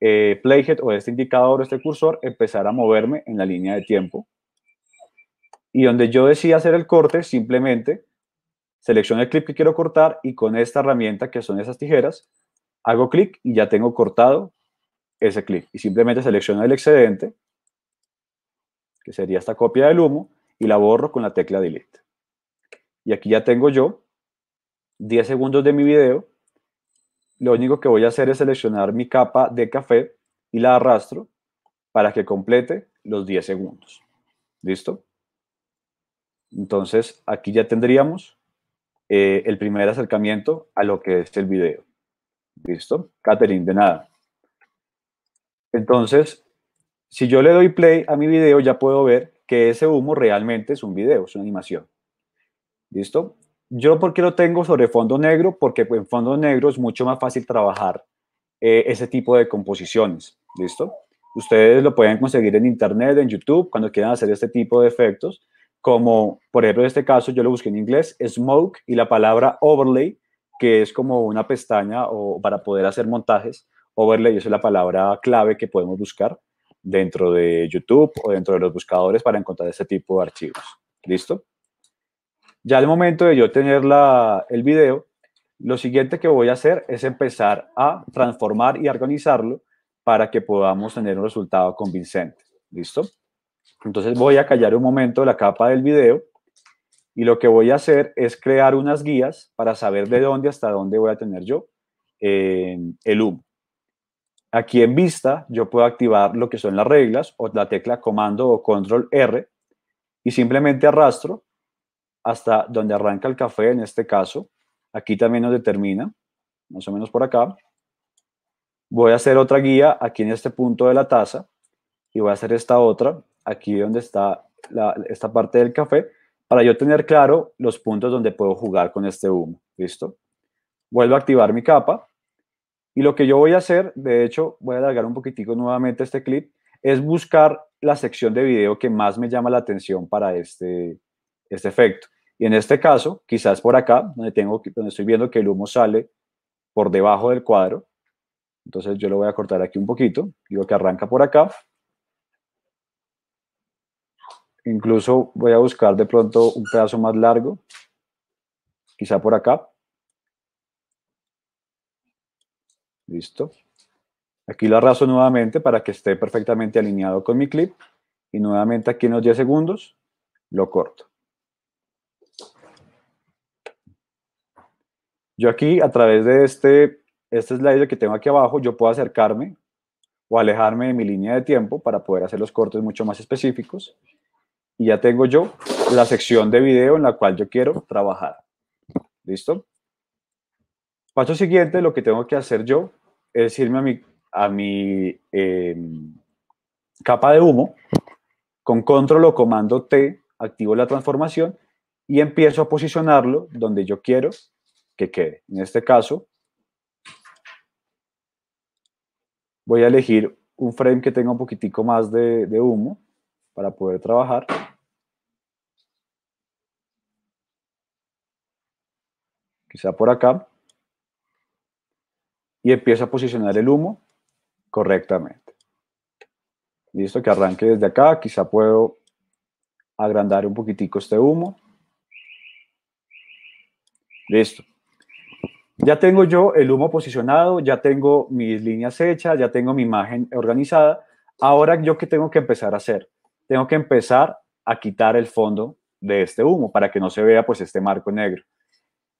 eh, playhead o este indicador, este cursor, empezar a moverme en la línea de tiempo. Y donde yo decida hacer el corte, simplemente selecciono el clip que quiero cortar y con esta herramienta que son esas tijeras, hago clic y ya tengo cortado ese clip. Y simplemente selecciono el excedente, que sería esta copia del humo, y la borro con la tecla Delete. Y aquí ya tengo yo 10 segundos de mi video lo único que voy a hacer es seleccionar mi capa de café y la arrastro para que complete los 10 segundos. ¿Listo? Entonces, aquí ya tendríamos eh, el primer acercamiento a lo que es el video. ¿Listo? Catherine, de nada. Entonces, si yo le doy play a mi video, ya puedo ver que ese humo realmente es un video, es una animación. ¿Listo? Yo, ¿por qué lo tengo sobre fondo negro? Porque en fondo negro es mucho más fácil trabajar eh, ese tipo de composiciones. ¿Listo? Ustedes lo pueden conseguir en internet, en YouTube, cuando quieran hacer este tipo de efectos. Como, por ejemplo, en este caso, yo lo busqué en inglés, smoke y la palabra overlay, que es como una pestaña o para poder hacer montajes. Overlay es la palabra clave que podemos buscar dentro de YouTube o dentro de los buscadores para encontrar este tipo de archivos. ¿Listo? Ya al momento de yo tener la, el video, Lo siguiente que voy a hacer es empezar a transformar y organizarlo para que podamos tener un resultado convincente. ¿Listo? Entonces voy a callar un momento la capa del video y lo que voy a hacer es crear unas guías para saber de dónde hasta dónde voy a tener yo eh, el humo. Aquí en vista yo puedo activar lo que son las reglas o la tecla comando o control R y simplemente arrastro hasta donde arranca el café en este caso. Aquí también nos determina, más o menos por acá. Voy a hacer otra guía aquí en este punto de la taza y voy a hacer esta otra aquí donde está esta parte del café para yo tener claro los puntos donde puedo jugar con este humo. ¿Listo? Vuelvo a activar mi capa y lo que yo voy a hacer, de hecho, voy a alargar un poquitico nuevamente este clip, es buscar la sección de video que más me llama la atención para este, este efecto. Y en este caso, quizás por acá, donde, tengo, donde estoy viendo que el humo sale por debajo del cuadro. Entonces yo lo voy a cortar aquí un poquito. Digo que arranca por acá. Incluso voy a buscar de pronto un pedazo más largo. Quizá por acá. Listo. Aquí lo arraso nuevamente para que esté perfectamente alineado con mi clip. Y nuevamente aquí en los 10 segundos lo corto. Yo aquí, a través de este, este slider que tengo aquí abajo, yo puedo acercarme o alejarme de mi línea de tiempo para poder hacer los cortes mucho más específicos. Y ya tengo yo la sección de video en la cual yo quiero trabajar. ¿Listo? Paso siguiente, lo que tengo que hacer yo es irme a mi, a mi em, capa de humo, con control o comando T, activo la transformación y empiezo a posicionarlo donde yo quiero que quede. En este caso, voy a elegir un frame que tenga un poquitico más de, de humo para poder trabajar. Quizá por acá y empiezo a posicionar el humo correctamente. Listo, que arranque desde acá, quizá puedo agrandar un poquitico este humo. Listo. Ya tengo yo el humo posicionado, ya tengo mis líneas hechas, ya tengo mi imagen organizada. Ahora yo qué tengo que empezar a hacer? Tengo que empezar a quitar el fondo de este humo para que no se vea pues este marco negro.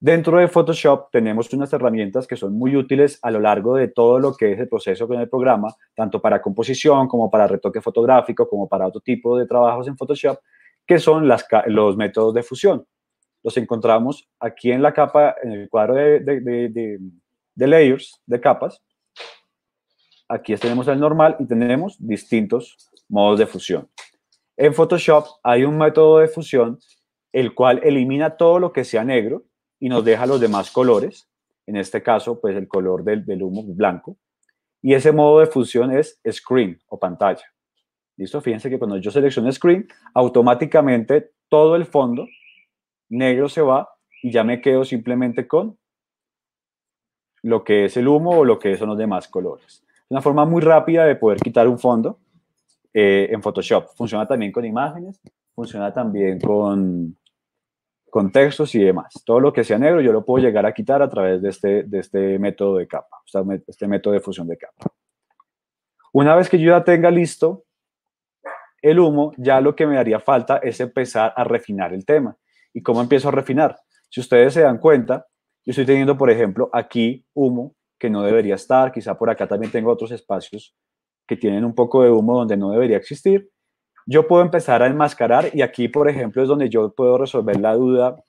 Dentro de Photoshop tenemos unas herramientas que son muy útiles a lo largo de todo lo que es el proceso con el programa, tanto para composición como para retoque fotográfico, como para otro tipo de trabajos en Photoshop, que son los métodos de fusión. Los encontramos aquí en la capa, en el cuadro de, de, de layers, de capas. Aquí tenemos el normal y tenemos distintos modos de fusión. En Photoshop hay un método de fusión el cual elimina todo lo que sea negro y nos deja los demás colores, en este caso, pues el color del, del humo blanco. Y ese modo de fusión es screen o pantalla. ¿Listo? Fíjense que cuando yo selecciono screen, automáticamente todo el fondo negro se va y ya me quedo simplemente con lo que es el humo o lo que son los demás colores. Es una forma muy rápida de poder quitar un fondo eh, en Photoshop. Funciona también con imágenes, funciona también con, contextos y demás. Todo lo que sea negro yo lo puedo llegar a quitar a través de este, de este método de capa, este método de fusión de capa. Una vez que yo ya tenga listo el humo, ya lo que me haría falta es empezar a refinar el tema. ¿Y cómo empiezo a refinar? Si ustedes se dan cuenta, yo estoy teniendo, por ejemplo, aquí humo que no debería estar, quizá por acá también tengo otros espacios que tienen un poco de humo donde no debería existir, yo puedo empezar a enmascarar y aquí, por ejemplo, es donde yo puedo resolver la duda. Un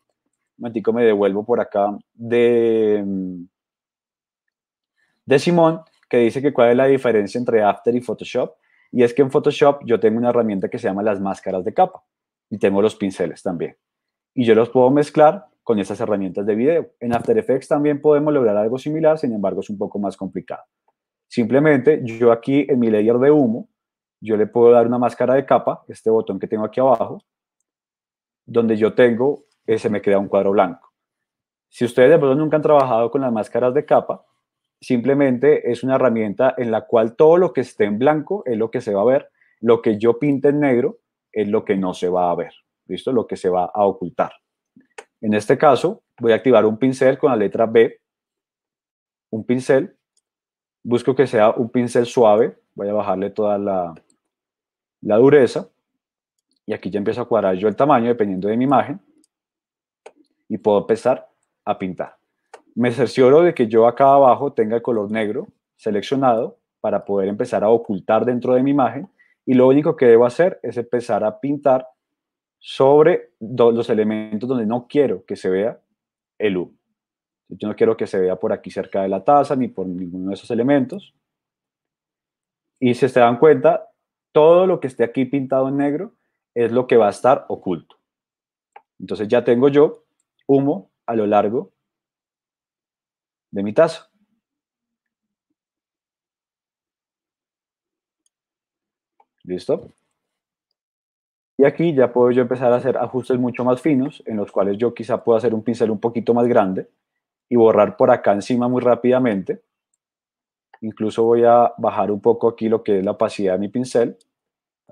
momentico me devuelvo por acá de, de Simón, que dice que cuál es la diferencia entre After y Photoshop. Y es que en Photoshop yo tengo una herramienta que se llama las máscaras de capa y tengo los pinceles también. Y yo los puedo mezclar con esas herramientas de video. En After Effects también podemos lograr algo similar, sin embargo es un poco más complicado. Simplemente yo aquí en mi layer de humo yo le puedo dar una máscara de capa, este botón que tengo aquí abajo, donde yo tengo, ese me queda un cuadro blanco. Si ustedes de pronto nunca han trabajado con las máscaras de capa, simplemente es una herramienta en la cual todo lo que esté en blanco es lo que se va a ver, lo que yo pinte en negro es lo que no se va a ver, ¿listo? Lo que se va a ocultar. En este caso, voy a activar un pincel con la letra B, un pincel, busco que sea un pincel suave, voy a bajarle toda la, la dureza, y aquí ya empiezo a cuadrar yo el tamaño dependiendo de mi imagen, y puedo empezar a pintar. Me cercioro de que yo acá abajo tenga el color negro seleccionado para poder empezar a ocultar dentro de mi imagen, y lo único que debo hacer es empezar a pintar sobre los elementos donde no quiero que se vea el U. Yo no quiero que se vea por aquí cerca de la taza ni por ninguno de esos elementos. Y si se dan cuenta, todo lo que esté aquí pintado en negro es lo que va a estar oculto. Entonces ya tengo yo humo a lo largo de mi taza. ¿Listo? Y aquí ya puedo yo empezar a hacer ajustes mucho más finos, en los cuales yo quizá puedo hacer un pincel un poquito más grande y borrar por acá encima muy rápidamente. Incluso voy a bajar un poco aquí lo que es la opacidad de mi pincel,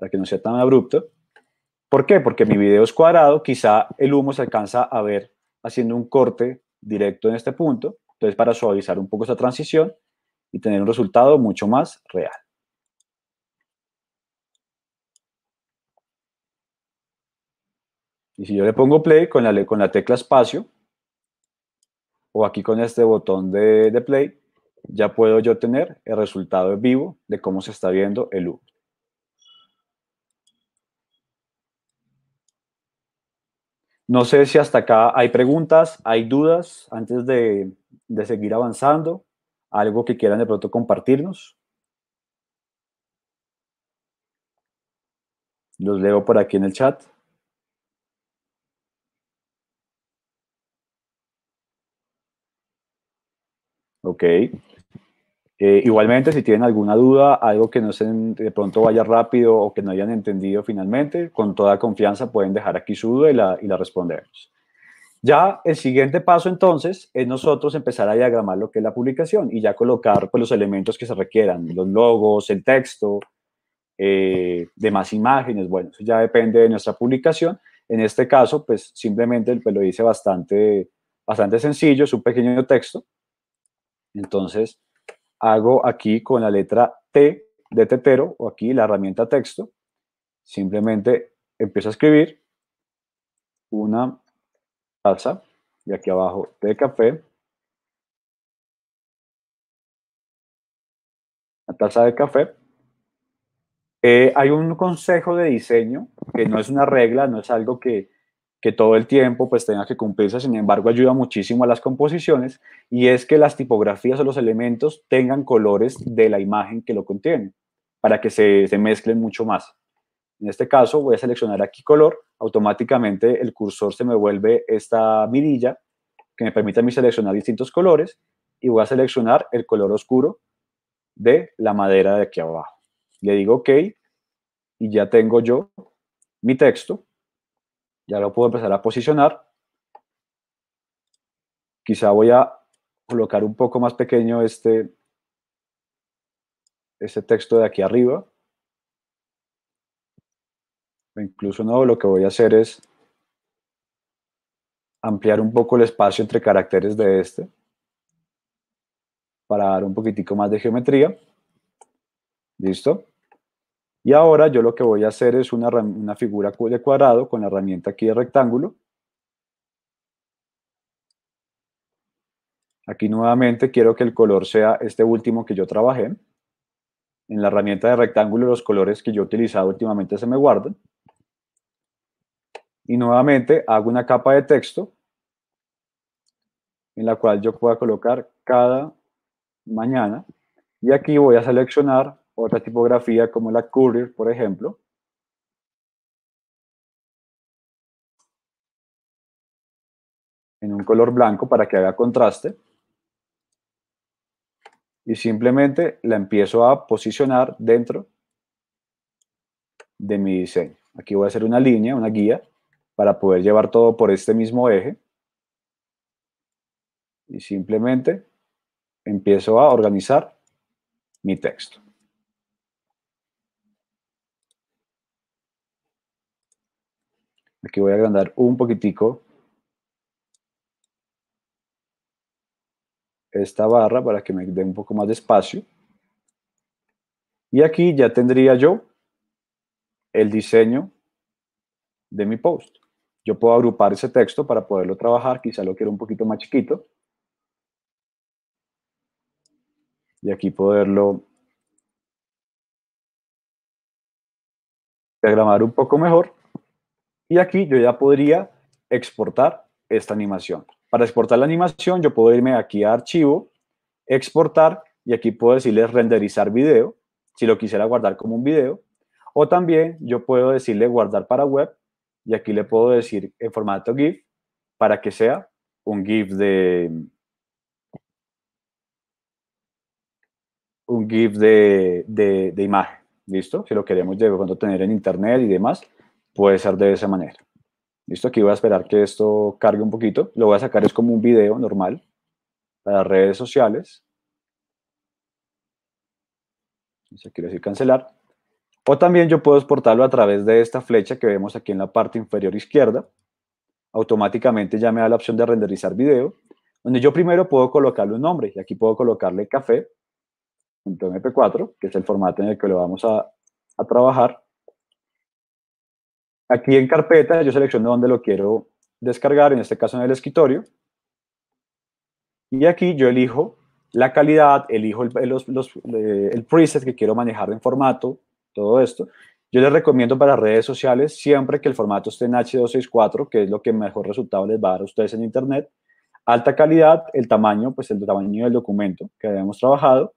para que no sea tan abrupto. ¿Por qué? Porque mi video es cuadrado, quizá el humo se alcanza a ver haciendo un corte directo en este punto. Entonces, para suavizar un poco esa transición y tener un resultado mucho más real. Y si yo le pongo play con la, con la tecla espacio, o aquí con este botón de, de play, ya puedo yo tener el resultado vivo de cómo se está viendo el U. No sé si hasta acá hay preguntas, hay dudas antes de, de seguir avanzando, algo que quieran de pronto compartirnos. Los leo por aquí en el chat. Ok. Eh, igualmente, si tienen alguna duda, algo que no se de pronto vaya rápido o que no hayan entendido finalmente, con toda confianza pueden dejar aquí su duda y la, y respondemos. Ya el siguiente paso entonces es nosotros empezar a diagramar lo que es la publicación y ya colocar pues, los elementos que se requieran, los logos, el texto, eh, demás imágenes, bueno, eso ya depende de nuestra publicación. En este caso, pues simplemente pues, lo dice bastante, bastante sencillo, es un pequeño texto entonces, hago aquí con la letra T de tetero o aquí la herramienta texto. Simplemente empiezo a escribir una taza y aquí abajo de café. Una taza de café. Eh, hay un consejo de diseño que no es una regla, no es algo que, que todo el tiempo pues tenga que cumplirse, sin embargo ayuda muchísimo a las composiciones y es que las tipografías o los elementos tengan colores de la imagen que lo contiene para que se, se mezclen mucho más. En este caso voy a seleccionar aquí color, automáticamente el cursor se me vuelve esta mirilla que me permite a mí seleccionar distintos colores y voy a seleccionar el color oscuro de la madera de aquí abajo. Le digo OK y ya tengo yo mi texto ya lo puedo empezar a posicionar. Quizá voy a colocar un poco más pequeño este, este texto de aquí arriba. O incluso no, lo que voy a hacer es ampliar un poco el espacio entre caracteres de este para dar un poquitico más de geometría. ¿Listo? Y ahora yo lo que voy a hacer es una, una figura de cuadrado con la herramienta aquí de rectángulo. Aquí nuevamente quiero que el color sea este último que yo trabajé. En la herramienta de rectángulo los colores que yo he utilizado últimamente se me guardan. Y nuevamente hago una capa de texto en la cual yo pueda colocar cada mañana. Y aquí voy a seleccionar otra tipografía como la Courier, por ejemplo. En un color blanco para que haga contraste. Y simplemente la empiezo a posicionar dentro de mi diseño. Aquí voy a hacer una línea, una guía, para poder llevar todo por este mismo eje. Y simplemente empiezo a organizar mi texto. Aquí voy a agrandar un poquitico esta barra para que me dé un poco más de espacio. Y aquí ya tendría yo el diseño de mi post. Yo puedo agrupar ese texto para poderlo trabajar, quizá lo quiero un poquito más chiquito. Y aquí poderlo diagramar un poco mejor. Y aquí yo ya podría exportar esta animación. Para exportar la animación, yo puedo irme aquí a archivo, exportar, y aquí puedo decirle renderizar video, si lo quisiera guardar como un video. O también yo puedo decirle guardar para web, y aquí le puedo decir en formato GIF, para que sea un GIF de, un GIF de, de imagen. ¿Listo? Si lo queremos de pronto tener en internet y demás, puede ser de esa manera. ¿Listo? Aquí voy a esperar que esto cargue un poquito. Lo voy a sacar es como un video normal para redes sociales. Aquí quiero decir cancelar. O también yo puedo exportarlo a través de esta flecha que vemos aquí en la parte inferior izquierda. Automáticamente ya me da la opción de renderizar video, donde yo primero puedo colocarle un nombre. Y aquí puedo colocarle café .mp4, que es el formato en el que lo vamos a, a trabajar. Aquí en carpeta yo selecciono dónde lo quiero descargar, en este caso en el escritorio. Y aquí yo elijo la calidad, elijo el, los, los, eh, preset que quiero manejar en formato, todo esto. Yo les recomiendo para redes sociales siempre que el formato esté en H264, que es lo que mejor resultado les va a dar a ustedes en Internet. Alta calidad, el tamaño, pues el tamaño del documento que habíamos trabajado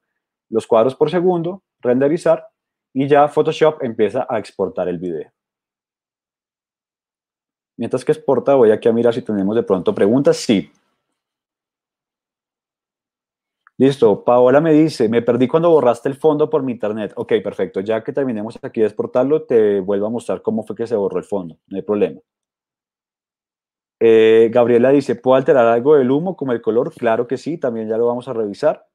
los cuadros por segundo, renderizar y ya Photoshop empieza a exportar el video. Mientras que exporta, voy aquí a mirar si tenemos de pronto preguntas. Sí. Listo. Paola me dice, me perdí cuando borraste el fondo por mi internet. Ok, perfecto. Ya que terminemos aquí de exportarlo, te vuelvo a mostrar cómo fue que se borró el fondo. No hay problema. Eh, Gabriela dice, ¿puedo alterar algo del humo como el color? Claro que sí, también ya lo vamos a revisar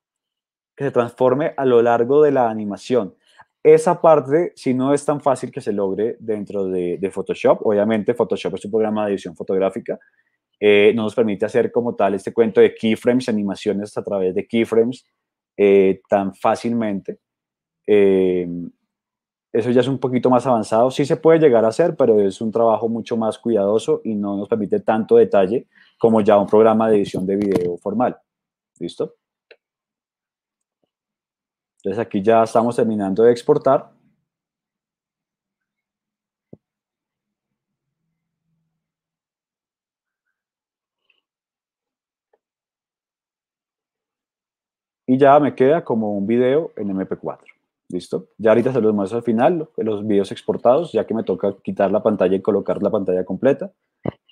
que se transforme a lo largo de la animación. Esa parte, si no es tan fácil que se logre dentro de, Photoshop, obviamente Photoshop es un programa de edición fotográfica, eh, no nos permite hacer como tal este cuento de keyframes, animaciones a través de keyframes eh, tan fácilmente. Eh, eso ya es un poquito más avanzado. Sí se puede llegar a hacer, pero es un trabajo mucho más cuidadoso y no nos permite tanto detalle como ya un programa de edición de video formal. ¿Listo? Entonces aquí ya estamos terminando de exportar. Y ya me queda como un video en MP4. ¿Listo? Ya ahorita se los muestro al final, los videos exportados, ya que me toca quitar la pantalla y colocar la pantalla completa.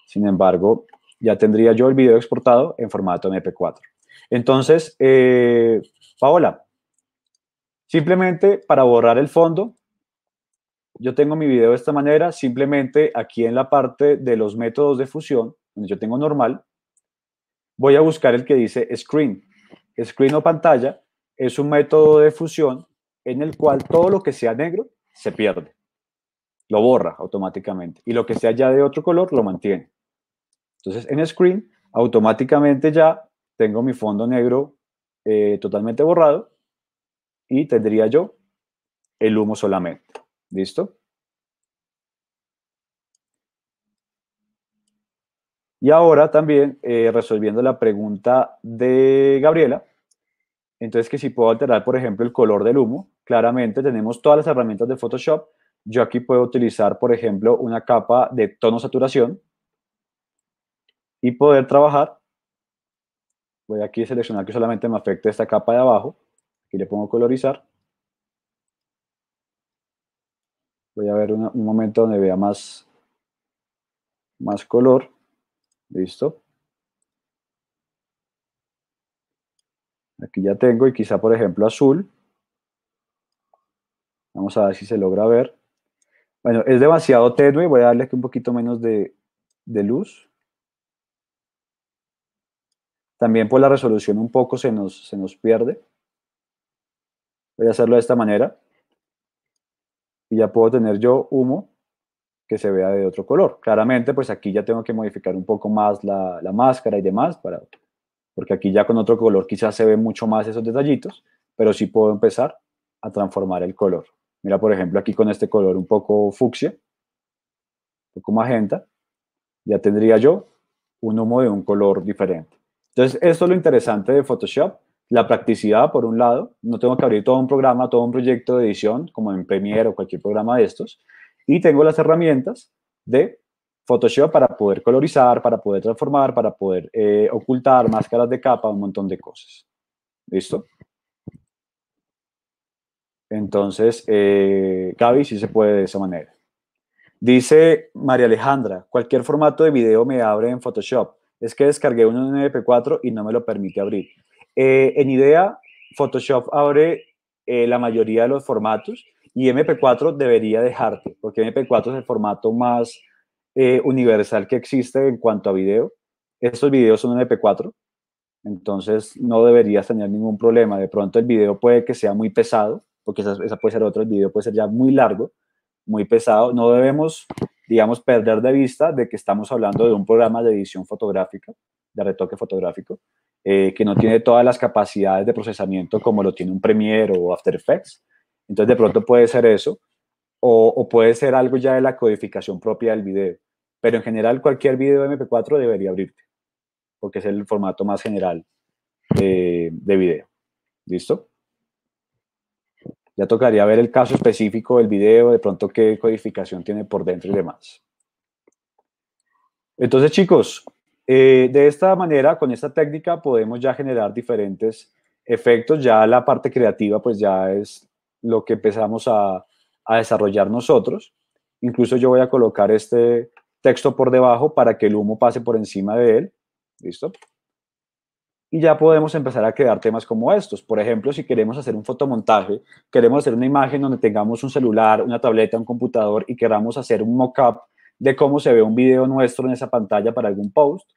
Sin embargo, ya tendría yo el video exportado en formato MP4. Entonces, eh, Paola, Simplemente para borrar el fondo, yo tengo mi video de esta manera, simplemente aquí en la parte de los métodos de fusión, donde yo tengo normal, voy a buscar el que dice screen. Screen o pantalla es un método de fusión en el cual todo lo que sea negro se pierde. Lo borra automáticamente. Y lo que sea ya de otro color lo mantiene. Entonces en screen automáticamente ya tengo mi fondo negro eh, totalmente borrado y tendría yo el humo solamente. ¿Listo? Y ahora también eh, resolviendo la pregunta de Gabriela, entonces que si puedo alterar, por ejemplo, el color del humo, claramente tenemos todas las herramientas de Photoshop. Yo aquí puedo utilizar, por ejemplo, una capa de tono saturación y poder trabajar. Voy aquí a seleccionar que solamente me afecte esta capa de abajo Aquí le pongo colorizar. Voy a ver un momento donde vea más, más color. Listo. Aquí ya tengo y quizá, por ejemplo, azul. Vamos a ver si se logra ver. Bueno, es demasiado tenue. Voy a darle aquí un poquito menos de, de luz. También por la resolución un poco se nos, se nos pierde. Voy a hacerlo de esta manera. Y ya puedo tener yo humo que se vea de otro color. Claramente, pues aquí ya tengo que modificar un poco más la, máscara y demás para porque aquí ya con otro color quizás se ven mucho más esos detallitos, pero sí puedo empezar a transformar el color. Mira, por ejemplo, aquí con este color un poco fucsia, un poco magenta, ya tendría yo un humo de un color diferente. Entonces, esto es lo interesante de Photoshop, la practicidad, por un lado, no tengo que abrir todo un programa, todo un proyecto de edición, como en Premiere o cualquier programa de estos, y tengo las herramientas de Photoshop para poder colorizar, para poder transformar, para poder eh, ocultar máscaras de capa, un montón de cosas. ¿Listo? Entonces, eh, Gaby sí se puede de esa manera. Dice María Alejandra, cualquier formato de video me abre en Photoshop. Es que descargué uno en MP4 y no me lo permite abrir. Eh, en idea, Photoshop abre eh, la mayoría de los formatos y MP4 debería dejarte, porque MP4 es el formato más universal que existe en cuanto a video. Estos videos son MP4, entonces no deberías tener ningún problema. De pronto el video puede que sea muy pesado, porque esa, puede ser otro, el video puede ser ya muy largo, muy pesado. No debemos, digamos, perder de vista de que estamos hablando de un programa de edición fotográfica, de retoque fotográfico, eh, que no tiene todas las capacidades de procesamiento como lo tiene un Premiere o After Effects. Entonces, de pronto puede ser eso, o, puede ser algo ya de la codificación propia del video. Pero en general, cualquier video MP4 debería abrirte, porque es el formato más general de, de video. ¿Listo? Ya tocaría ver el caso específico del video, de pronto qué codificación tiene por dentro y demás. Entonces, chicos, eh, de esta manera, con esta técnica, podemos ya generar diferentes efectos. Ya la parte creativa, pues ya es lo que empezamos a, a desarrollar nosotros. Incluso yo voy a colocar este texto por debajo para que el humo pase por encima de él. ¿Listo? y ya podemos empezar a crear temas como estos. Por ejemplo, si queremos hacer un fotomontaje, queremos hacer una imagen donde tengamos un celular, una tableta, un computador y queramos hacer un mock-up de cómo se ve un video nuestro en esa pantalla para algún post,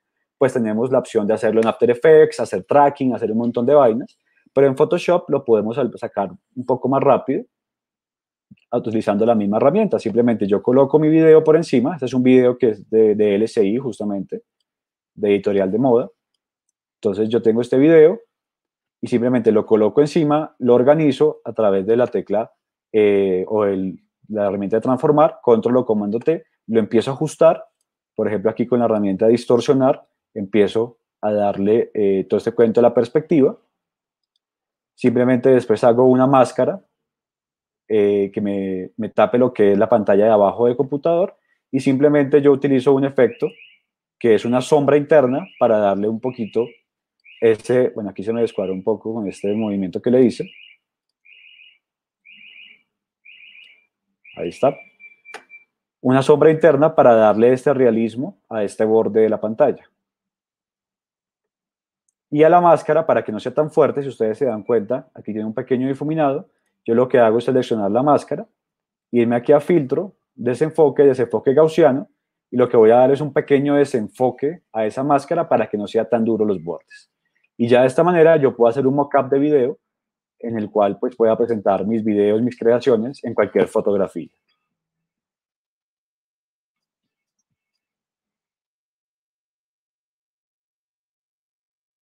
pues tenemos la opción de hacerlo en After Effects, hacer tracking, hacer un montón de vainas, pero en Photoshop lo podemos sacar un poco más rápido utilizando la misma herramienta. Simplemente yo coloco mi video por encima, este es un video que es de, de LCI justamente, de editorial de moda, entonces yo tengo este video y simplemente lo coloco encima, lo organizo a través de la tecla eh, o la herramienta de transformar, control o comando T, lo empiezo a ajustar, por ejemplo aquí con la herramienta de distorsionar, empiezo a darle eh, todo este cuento de la perspectiva, simplemente después hago una máscara eh, que me, me tape lo que es la pantalla de abajo del computador y simplemente yo utilizo un efecto que es una sombra interna para darle un poquito este, bueno, aquí se me descuadra un poco con este movimiento que le hice. Ahí está. Una sombra interna para darle este realismo a este borde de la pantalla. Y a la máscara, para que no sea tan fuerte, si ustedes se dan cuenta, aquí tiene un pequeño difuminado. Yo lo que hago es seleccionar la máscara, irme aquí a filtro, desenfoque, desenfoque gaussiano, y lo que voy a dar es un pequeño desenfoque a esa máscara para que no sea tan duro los bordes. Y ya de esta manera yo puedo hacer un mockup de video en el cual pues pueda presentar mis videos, mis creaciones en cualquier fotografía.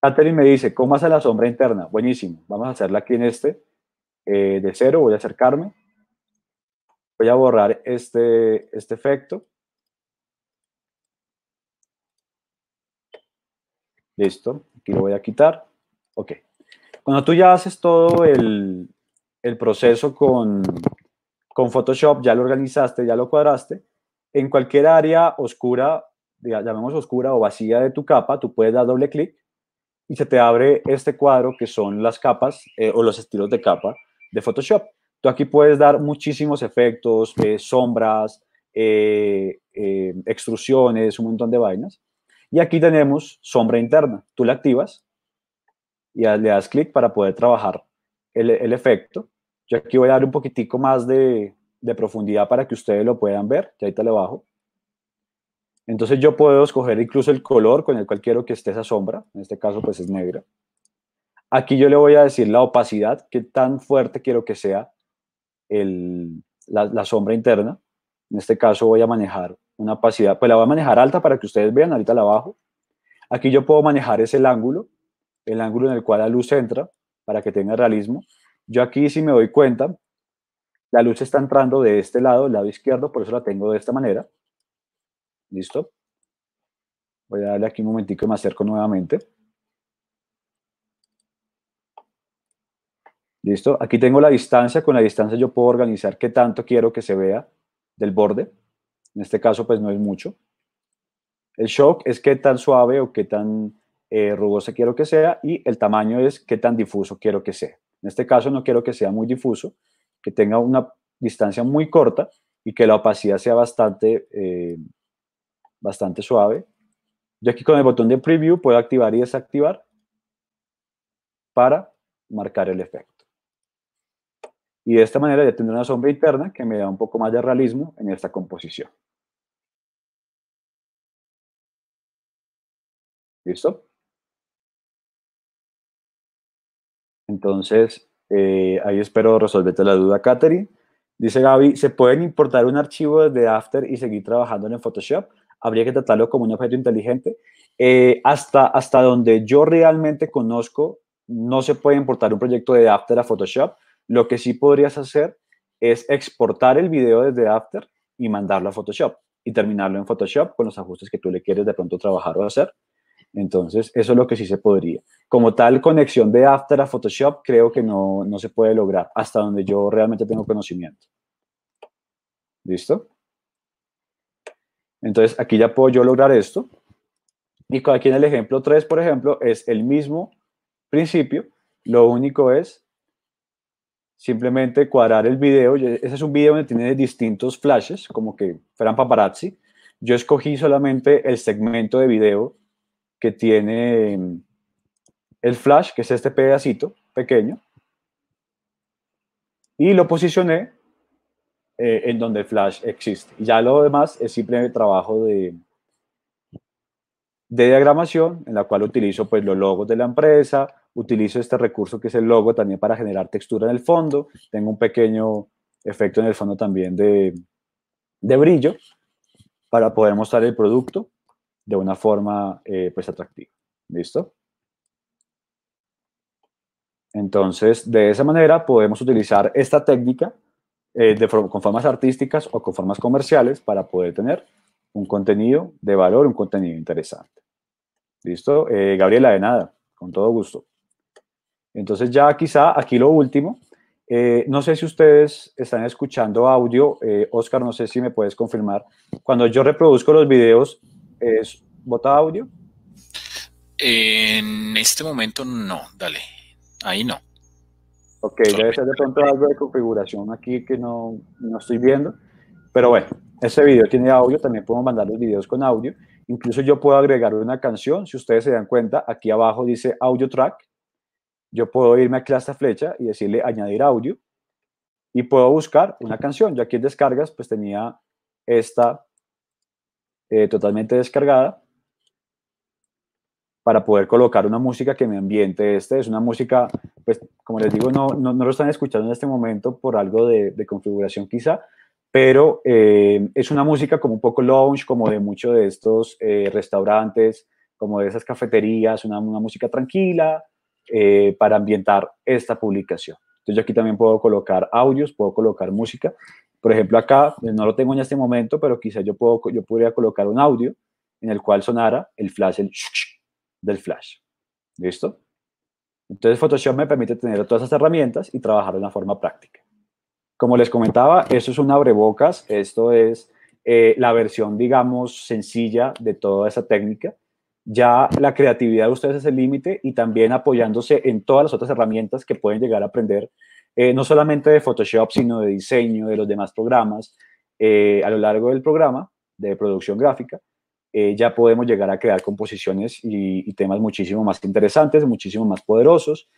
Catherine me dice, ¿cómo hace la sombra interna? Buenísimo. Vamos a hacerla aquí en este, eh, de cero. Voy a acercarme. Voy a borrar este, este efecto. Listo. Aquí lo voy a quitar. Ok. Cuando tú ya haces todo el, proceso con, con Photoshop, ya lo organizaste, ya lo cuadraste, en cualquier área oscura, llamemos oscura o vacía de tu capa, tú puedes dar doble clic y se te abre este cuadro que son las capas eh, o los estilos de capa de Photoshop. Tú aquí puedes dar muchísimos efectos, eh, sombras, eh, extrusiones, un montón de vainas. Y aquí tenemos sombra interna. Tú la activas y le das clic para poder trabajar el, efecto. Yo aquí voy a dar un poquitico más de, profundidad para que ustedes lo puedan ver. Ya ahorita le bajo. Entonces yo puedo escoger incluso el color con el cual quiero que esté esa sombra. En este caso pues es negra. Aquí yo le voy a decir la opacidad, qué tan fuerte quiero que sea la, la sombra interna. En este caso voy a manejar una opacidad, pues la voy a manejar alta para que ustedes vean, ahorita la bajo. Aquí yo puedo manejar ese ángulo, el ángulo en el cual la luz entra para que tenga realismo. Yo aquí, si me doy cuenta, la luz está entrando de este lado, el lado izquierdo, por eso la tengo de esta manera. ¿Listo? Voy a darle aquí un momentico y me acerco nuevamente. ¿Listo? Aquí tengo la distancia. Con la distancia yo puedo organizar qué tanto quiero que se vea del borde. En este caso, pues no es mucho. El shock es qué tan suave o qué tan eh, rugosa quiero que sea y el tamaño es qué tan difuso quiero que sea. En este caso no quiero que sea muy difuso, que tenga una distancia muy corta y que la opacidad sea bastante, eh, bastante suave. Yo aquí con el botón de preview puedo activar y desactivar para marcar el efecto. Y de esta manera ya tendré una sombra interna que me da un poco más de realismo en esta composición. ¿Listo? Entonces, eh, ahí espero resolverte la duda, Katherine. Dice Gaby, ¿se pueden importar un archivo desde After y seguir trabajando en Photoshop? ¿Habría que tratarlo como un objeto inteligente? Eh, hasta, hasta donde yo realmente conozco, no se puede importar un proyecto de After a Photoshop. Lo que sí podrías hacer es exportar el video desde After y mandarlo a Photoshop y terminarlo en Photoshop con los ajustes que tú le quieres de pronto trabajar o hacer. Entonces, eso es lo que sí se podría. Como tal, conexión de After a Photoshop creo que no, no se puede lograr hasta donde yo realmente tengo conocimiento. ¿Listo? Entonces, aquí ya puedo yo lograr esto. Y aquí en el ejemplo 3, por ejemplo, es el mismo principio. Lo único es simplemente cuadrar el video. Ese es un video donde tiene distintos flashes, como que fueran paparazzi. Yo escogí solamente el segmento de video que tiene mm, el flash, que es este pedacito pequeño, y lo posicioné eh, en donde flash existe. Ya lo demás es simplemente trabajo de, de diagramación, en la cual utilizo pues los logos de la empresa, utilizo este recurso que es el logo también para generar textura en el fondo, tengo un pequeño efecto en el fondo también de, de brillo para poder mostrar el producto de una forma eh, pues atractiva. ¿Listo? Entonces, de esa manera podemos utilizar esta técnica eh, de, con formas artísticas o con formas comerciales para poder tener un contenido de valor, un contenido interesante. ¿Listo? Eh, Gabriela, de nada, con todo gusto. Entonces ya quizá aquí lo último. no sé si ustedes están escuchando audio. Oscar, no sé si me puedes confirmar. Cuando yo reproduzco los videos, es bota audio? En este momento no, dale, ahí no. Ok, debe ser de pronto algo de configuración aquí que no, no estoy viendo. Pero bueno, este video tiene audio, también podemos mandar los videos con audio. Incluso yo puedo agregar una canción, si ustedes se dan cuenta, aquí abajo dice audio track. Yo puedo irme aquí a esta flecha y decirle añadir audio y puedo buscar una canción. Yo aquí en descargas pues tenía esta eh, totalmente descargada para poder colocar una música que me ambiente. Este es una música, pues como les digo, no, no, lo están escuchando en este momento por algo de, configuración quizá, pero eh, es una música como un poco lounge, como de muchos de estos eh, restaurantes, como de esas cafeterías, una, música tranquila para ambientar esta publicación. Entonces yo aquí también puedo colocar audios, puedo colocar música por ejemplo, acá pues, no lo tengo en este momento, pero quizá yo, puedo, yo podría colocar un audio en el cual sonara el flash, el del flash. ¿Listo? Entonces Photoshop me permite tener todas esas herramientas y trabajar de una forma práctica. Como les comentaba, eso es un abrebocas, esto es eh, la versión, digamos, sencilla de toda esa técnica. Ya la creatividad de ustedes es el límite y también apoyándose en todas las otras herramientas que pueden llegar a aprender eh, no solamente de Photoshop, sino de diseño, de los demás programas, eh, a lo largo del programa de producción gráfica, eh, ya podemos llegar a crear composiciones y, temas muchísimo más interesantes, muchísimo más poderosos.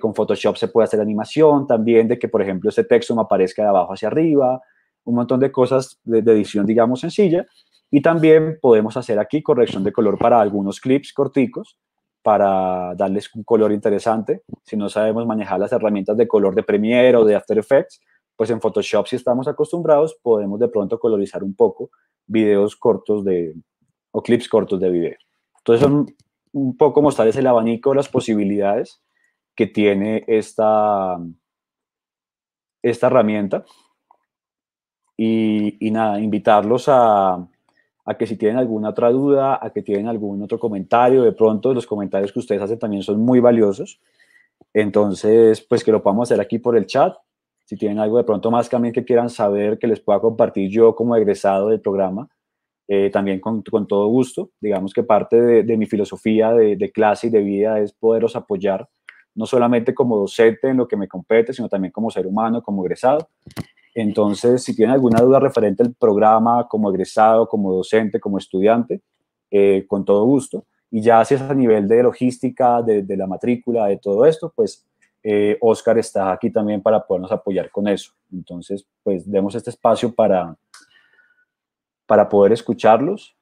con Photoshop se puede hacer animación también de que, por ejemplo, ese texto me aparezca de abajo hacia arriba, un montón de cosas de, de edición, digamos, sencilla. Y también podemos hacer aquí corrección de color para algunos clips corticos para darles un color interesante. Si no sabemos manejar las herramientas de color de Premiere o de After Effects, pues en Photoshop, si estamos acostumbrados, podemos de pronto colorizar un poco videos cortos de, o clips cortos de video. Entonces son un poco mostrarles el abanico de las posibilidades que tiene esta, esta herramienta. Y, y nada, invitarlos a, a que si tienen alguna otra duda, a que tienen algún otro comentario, de pronto los comentarios que ustedes hacen también son muy valiosos. Entonces, pues que lo podamos hacer aquí por el chat. Si tienen algo de pronto más también que quieran saber, que les pueda compartir yo como egresado del programa, eh, también con, con, todo gusto. Digamos que parte de, mi filosofía de, de, clase y de vida es poderos apoyar, no solamente como docente en lo que me compete, sino también como ser humano, como egresado. Entonces, si tienen alguna duda referente al programa, como egresado, como docente, como estudiante, eh, con todo gusto. Y ya si es a nivel de logística, de, de la matrícula, de todo esto, pues eh, Oscar está aquí también para podernos apoyar con eso. Entonces, pues demos este espacio para, para poder escucharlos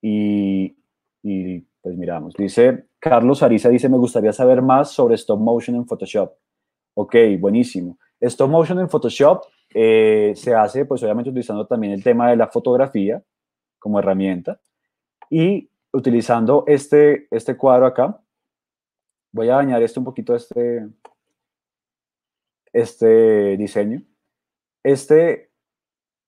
y, y pues miramos. Dice, Carlos Ariza dice, me gustaría saber más sobre stop motion en Photoshop. Ok, buenísimo. Stop motion en Photoshop eh, se hace, pues obviamente utilizando también el tema de la fotografía como herramienta y utilizando este, este cuadro acá. Voy a dañar esto un poquito, este, este diseño. Este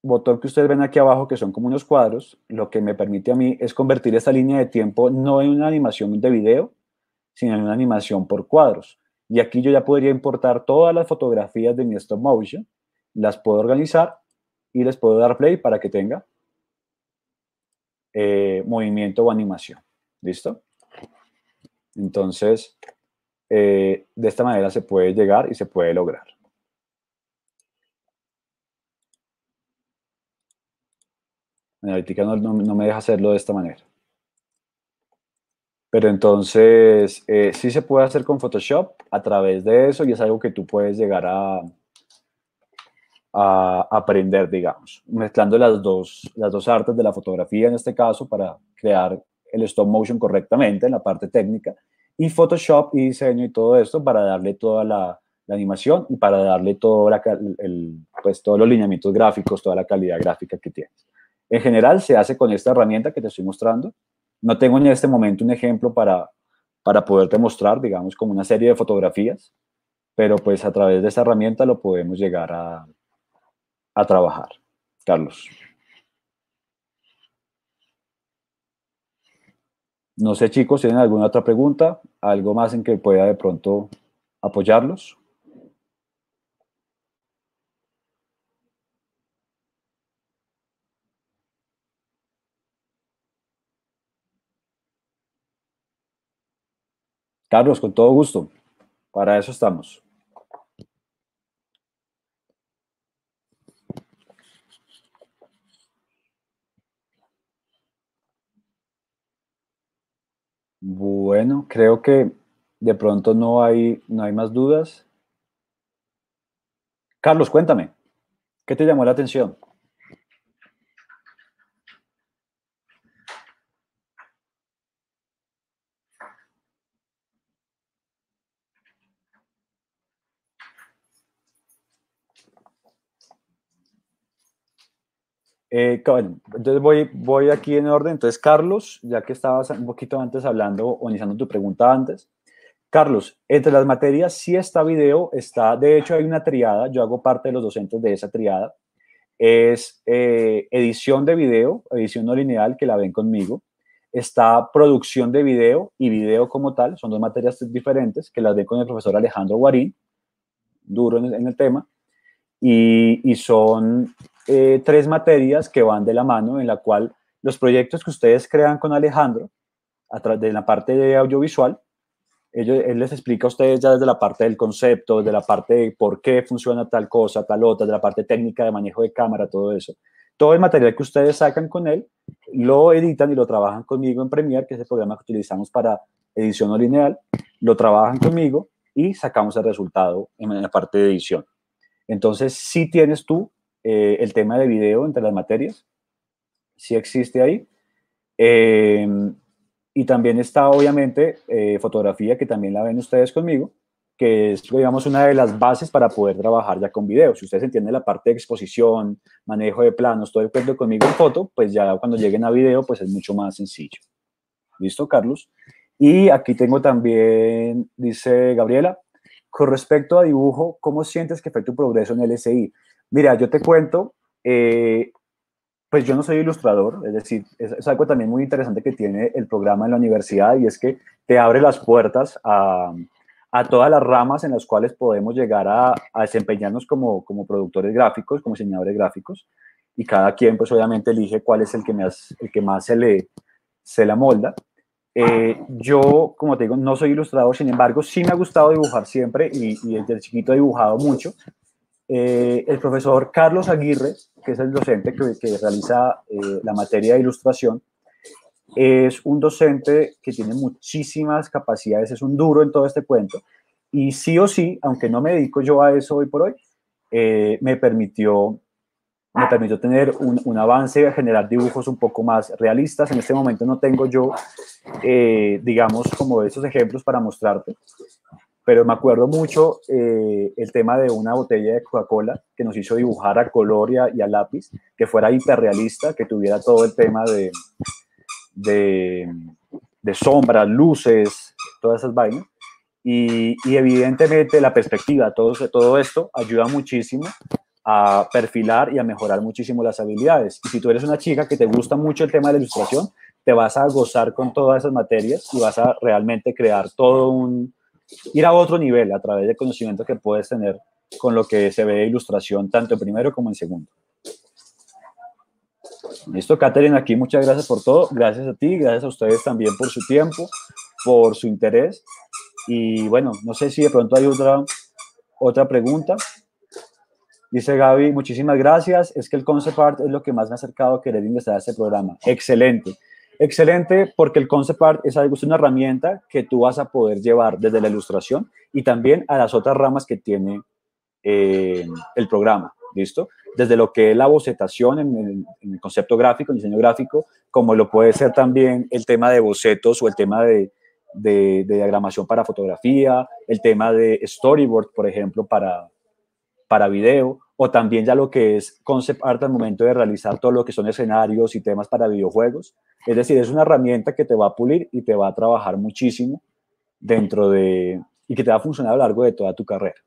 botón que ustedes ven aquí abajo, que son como unos cuadros, lo que me permite a mí es convertir esta línea de tiempo no en una animación de video, sino en una animación por cuadros. Y aquí yo ya podría importar todas las fotografías de mi stop motion, las puedo organizar y les puedo dar play para que tenga eh, movimiento o animación. ¿Listo? Entonces, eh, de esta manera se puede llegar y se puede lograr. Analítica no, no, no, me deja hacerlo de esta manera. Pero entonces, eh, sí se puede hacer con Photoshop a través de eso y es algo que tú puedes llegar a, a aprender, digamos, mezclando las dos, las dos artes de la fotografía en este caso para crear el stop motion correctamente en la parte técnica y Photoshop y diseño y todo esto para darle toda la, la animación y para darle todo la, el, pues, todos los lineamientos gráficos, toda la calidad gráfica que tienes. En general se hace con esta herramienta que te estoy mostrando. No tengo en este momento un ejemplo para, para poderte mostrar, digamos, como una serie de fotografías, pero pues a través de esta herramienta lo podemos llegar a, a trabajar. Carlos. No sé, chicos, ¿tienen alguna otra pregunta? ¿Algo más en que pueda de pronto apoyarlos? Carlos, con todo gusto. Para eso estamos. Bueno, creo que de pronto no hay, no hay más dudas. Carlos, cuéntame, ¿qué te llamó la atención? Eh, entonces voy, voy aquí en orden. Entonces, Carlos, ya que estabas un poquito antes hablando o iniciando tu pregunta antes. Carlos, entre las materias sí está video, está, de hecho hay una triada, yo hago parte de los docentes de esa triada, es eh, edición de video, edición no lineal, que la ven conmigo, está producción de video y video como tal, son dos materias diferentes, que las ven con el profesor Alejandro Guarín, duro en el, en el tema, y, y son eh, tres materias que van de la mano, en la cual los proyectos que ustedes crean con Alejandro, a través de la parte de audiovisual, ellos, él les explica a ustedes ya desde la parte del concepto, desde la parte de por qué funciona tal cosa, tal otra, de la parte técnica de manejo de cámara, todo eso. Todo el material que ustedes sacan con él, lo editan y lo trabajan conmigo en Premiere, que es el programa que utilizamos para edición no lineal, lo trabajan conmigo y sacamos el resultado en la parte de edición. Entonces, si tienes tú eh, el tema de video entre las materias, sí existe ahí. Eh, y también está, obviamente, eh, fotografía, que también la ven ustedes conmigo, que es, digamos, una de las bases para poder trabajar ya con video. Si ustedes entienden la parte de exposición, manejo de planos, todo el cuento conmigo en foto, pues ya cuando lleguen a video, pues es mucho más sencillo. ¿Listo, Carlos? Y aquí tengo también, dice Gabriela, con respecto a dibujo, ¿cómo sientes que fue tu progreso en el SI? Mira, yo te cuento, eh, pues yo no soy ilustrador, es decir, es, algo también muy interesante que tiene el programa en la universidad y es que te abre las puertas a, a todas las ramas en las cuales podemos llegar a, a desempeñarnos como, como, productores gráficos, como diseñadores gráficos, y cada quien pues obviamente elige cuál es el que más, el que más se le, se la molda. Eh, yo, como te digo, no soy ilustrador, sin embargo, sí me ha gustado dibujar siempre y, y desde chiquito he dibujado mucho. Eh, el profesor Carlos Aguirre, que es el docente que, que realiza eh, la materia de ilustración, es un docente que tiene muchísimas capacidades, es un duro en todo este cuento. Y sí o sí, aunque no me dedico yo a eso hoy por hoy, me permitió me permitió tener un, un, avance, generar dibujos un poco más realistas. En este momento no tengo yo, eh, digamos, como esos ejemplos para mostrarte, pero me acuerdo mucho eh, el tema de una botella de Coca-Cola que nos hizo dibujar a color y a, lápiz, que fuera hiperrealista, que tuviera todo el tema de, de, de sombras, luces, todas esas vainas. Y, y, evidentemente la perspectiva, todo, todo esto ayuda muchísimo a perfilar y a mejorar muchísimo las habilidades. Y si tú eres una chica que te gusta mucho el tema de la ilustración, te vas a gozar con todas esas materias y vas a realmente crear todo un, ir a otro nivel a través del conocimiento que puedes tener con lo que se ve de ilustración, tanto en primero como en segundo. Listo, Catherine, aquí muchas gracias por todo. Gracias a ti, gracias a ustedes también por su tiempo, por su interés. Y bueno, no sé si de pronto hay otra, otra pregunta. Dice Gaby, muchísimas gracias. Es que el concept art es lo que más me ha acercado a querer a este programa. Excelente. Excelente porque el concept art es, algo, es una herramienta que tú vas a poder llevar desde la ilustración y también a las otras ramas que tiene eh, el programa. ¿Listo? Desde lo que es la bocetación en el, en el concepto gráfico, en diseño gráfico, como lo puede ser también el tema de bocetos o el tema de, de, de diagramación para fotografía, el tema de storyboard, por ejemplo, para, para video, o también ya lo que es concept art al momento de realizar todo lo que son escenarios y temas para videojuegos. Es decir, es una herramienta que te va a pulir y te va a trabajar muchísimo dentro de, y que te va a funcionar a lo largo de toda tu carrera.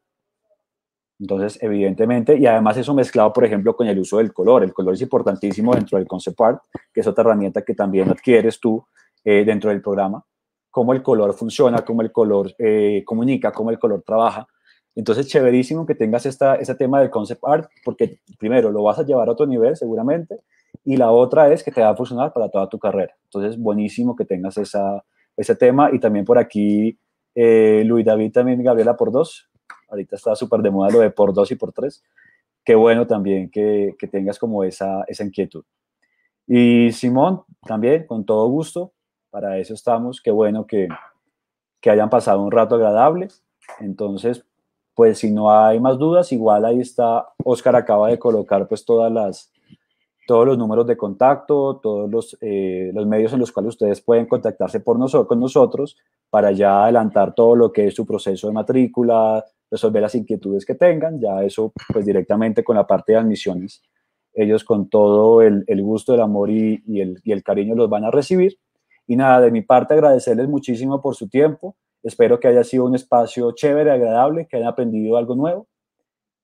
Entonces, evidentemente, y además eso mezclado, por ejemplo, con el uso del color. El color es importantísimo dentro del concept art, que es otra herramienta que también adquieres tú eh, dentro del programa. Cómo el color funciona, cómo el color eh, comunica, cómo el color trabaja entonces, chéverísimo que tengas esta, ese tema del concept art, porque primero lo vas a llevar a otro nivel seguramente, y la otra es que te va a funcionar para toda tu carrera. Entonces, buenísimo que tengas esa, ese tema. Y también por aquí, eh, Luis David también, Gabriela por dos. Ahorita está súper de moda lo de por dos y por tres. Qué bueno también que, que tengas como esa, esa inquietud. Y Simón, también, con todo gusto, para eso estamos. Qué bueno que, que hayan pasado un rato agradable. Entonces, pues si no hay más dudas, igual ahí está, Oscar acaba de colocar pues todas las, todos los números de contacto, todos los, eh, los medios en los cuales ustedes pueden contactarse por nosotros, con nosotros para ya adelantar todo lo que es su proceso de matrícula, resolver las inquietudes que tengan, ya eso pues directamente con la parte de admisiones. Ellos con todo el, el gusto, el amor y, y, el, y el cariño los van a recibir. Y nada, de mi parte agradecerles muchísimo por su tiempo. Espero que haya sido un espacio chévere, agradable, que hayan aprendido algo nuevo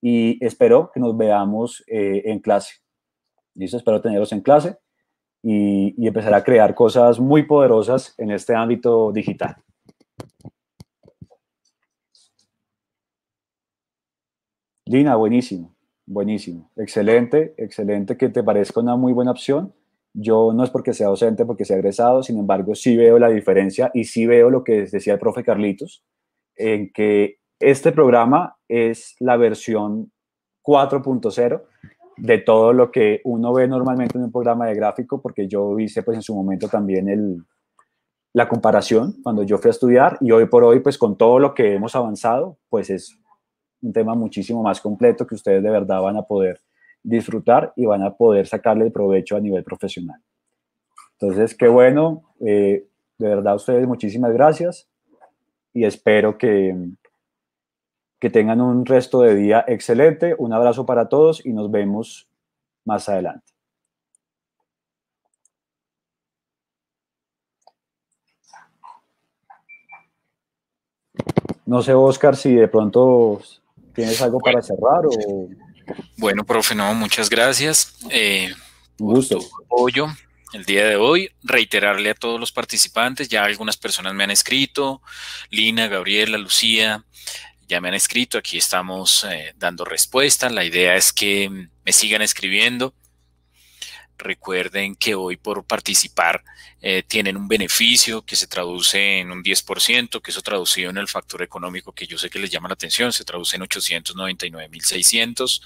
y espero que nos veamos eh, en clase. Listo, espero tenerlos en clase y, y empezar a crear cosas muy poderosas en este ámbito digital. Lina, buenísimo, buenísimo, excelente, excelente que te parezca una muy buena opción. Yo no es porque sea docente, porque sea egresado, sin embargo, sí veo la diferencia y sí veo lo que decía el profe Carlitos, en que este programa es la versión 4.0 de todo lo que uno ve normalmente en un programa de gráfico, porque yo hice pues en su momento también el, la comparación cuando yo fui a estudiar y hoy por hoy pues con todo lo que hemos avanzado, pues es un tema muchísimo más completo que ustedes de verdad van a poder disfrutar y van a poder sacarle el provecho a nivel profesional. Entonces, qué bueno, eh, de verdad ustedes muchísimas gracias y espero que, que tengan un resto de día excelente. Un abrazo para todos y nos vemos más adelante. No sé, Oscar, si de pronto tienes algo para cerrar o... Bueno, profe, no, muchas gracias. Eh, Un gusto. apoyo el día de hoy. Reiterarle a todos los participantes, ya algunas personas me han escrito, Lina, Gabriela, Lucía, ya me han escrito, aquí estamos eh, dando respuesta. La idea es que me sigan escribiendo Recuerden que hoy por participar eh, tienen un beneficio que se traduce en un 10%, que eso traducido en el factor económico que yo sé que les llama la atención, se traduce en 899.600.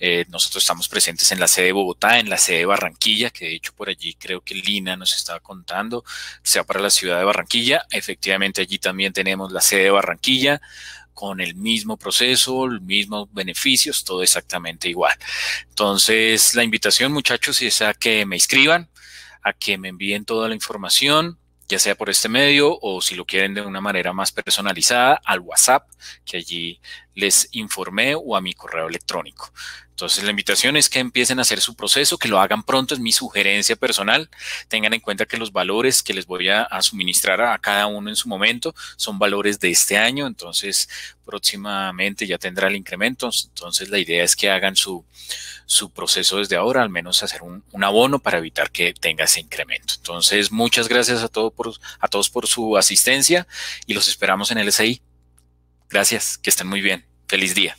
Eh, nosotros estamos presentes en la sede de Bogotá, en la sede de Barranquilla, que de hecho por allí creo que Lina nos estaba contando, sea para la ciudad de Barranquilla. Efectivamente allí también tenemos la sede de Barranquilla con el mismo proceso, los mismos beneficios, todo exactamente igual. Entonces, la invitación, muchachos, es a que me inscriban, a que me envíen toda la información, ya sea por este medio o si lo quieren de una manera más personalizada, al WhatsApp, que allí les informé, o a mi correo electrónico. Entonces la invitación es que empiecen a hacer su proceso, que lo hagan pronto, es mi sugerencia personal. Tengan en cuenta que los valores que les voy a, suministrar a cada uno en su momento son valores de este año, entonces próximamente ya tendrá el incremento. Entonces la idea es que hagan su, su proceso desde ahora, al menos hacer un, abono para evitar que tenga ese incremento. Entonces muchas gracias a, todo a todos por su asistencia y los esperamos en el SI. Gracias, que estén muy bien. Feliz día.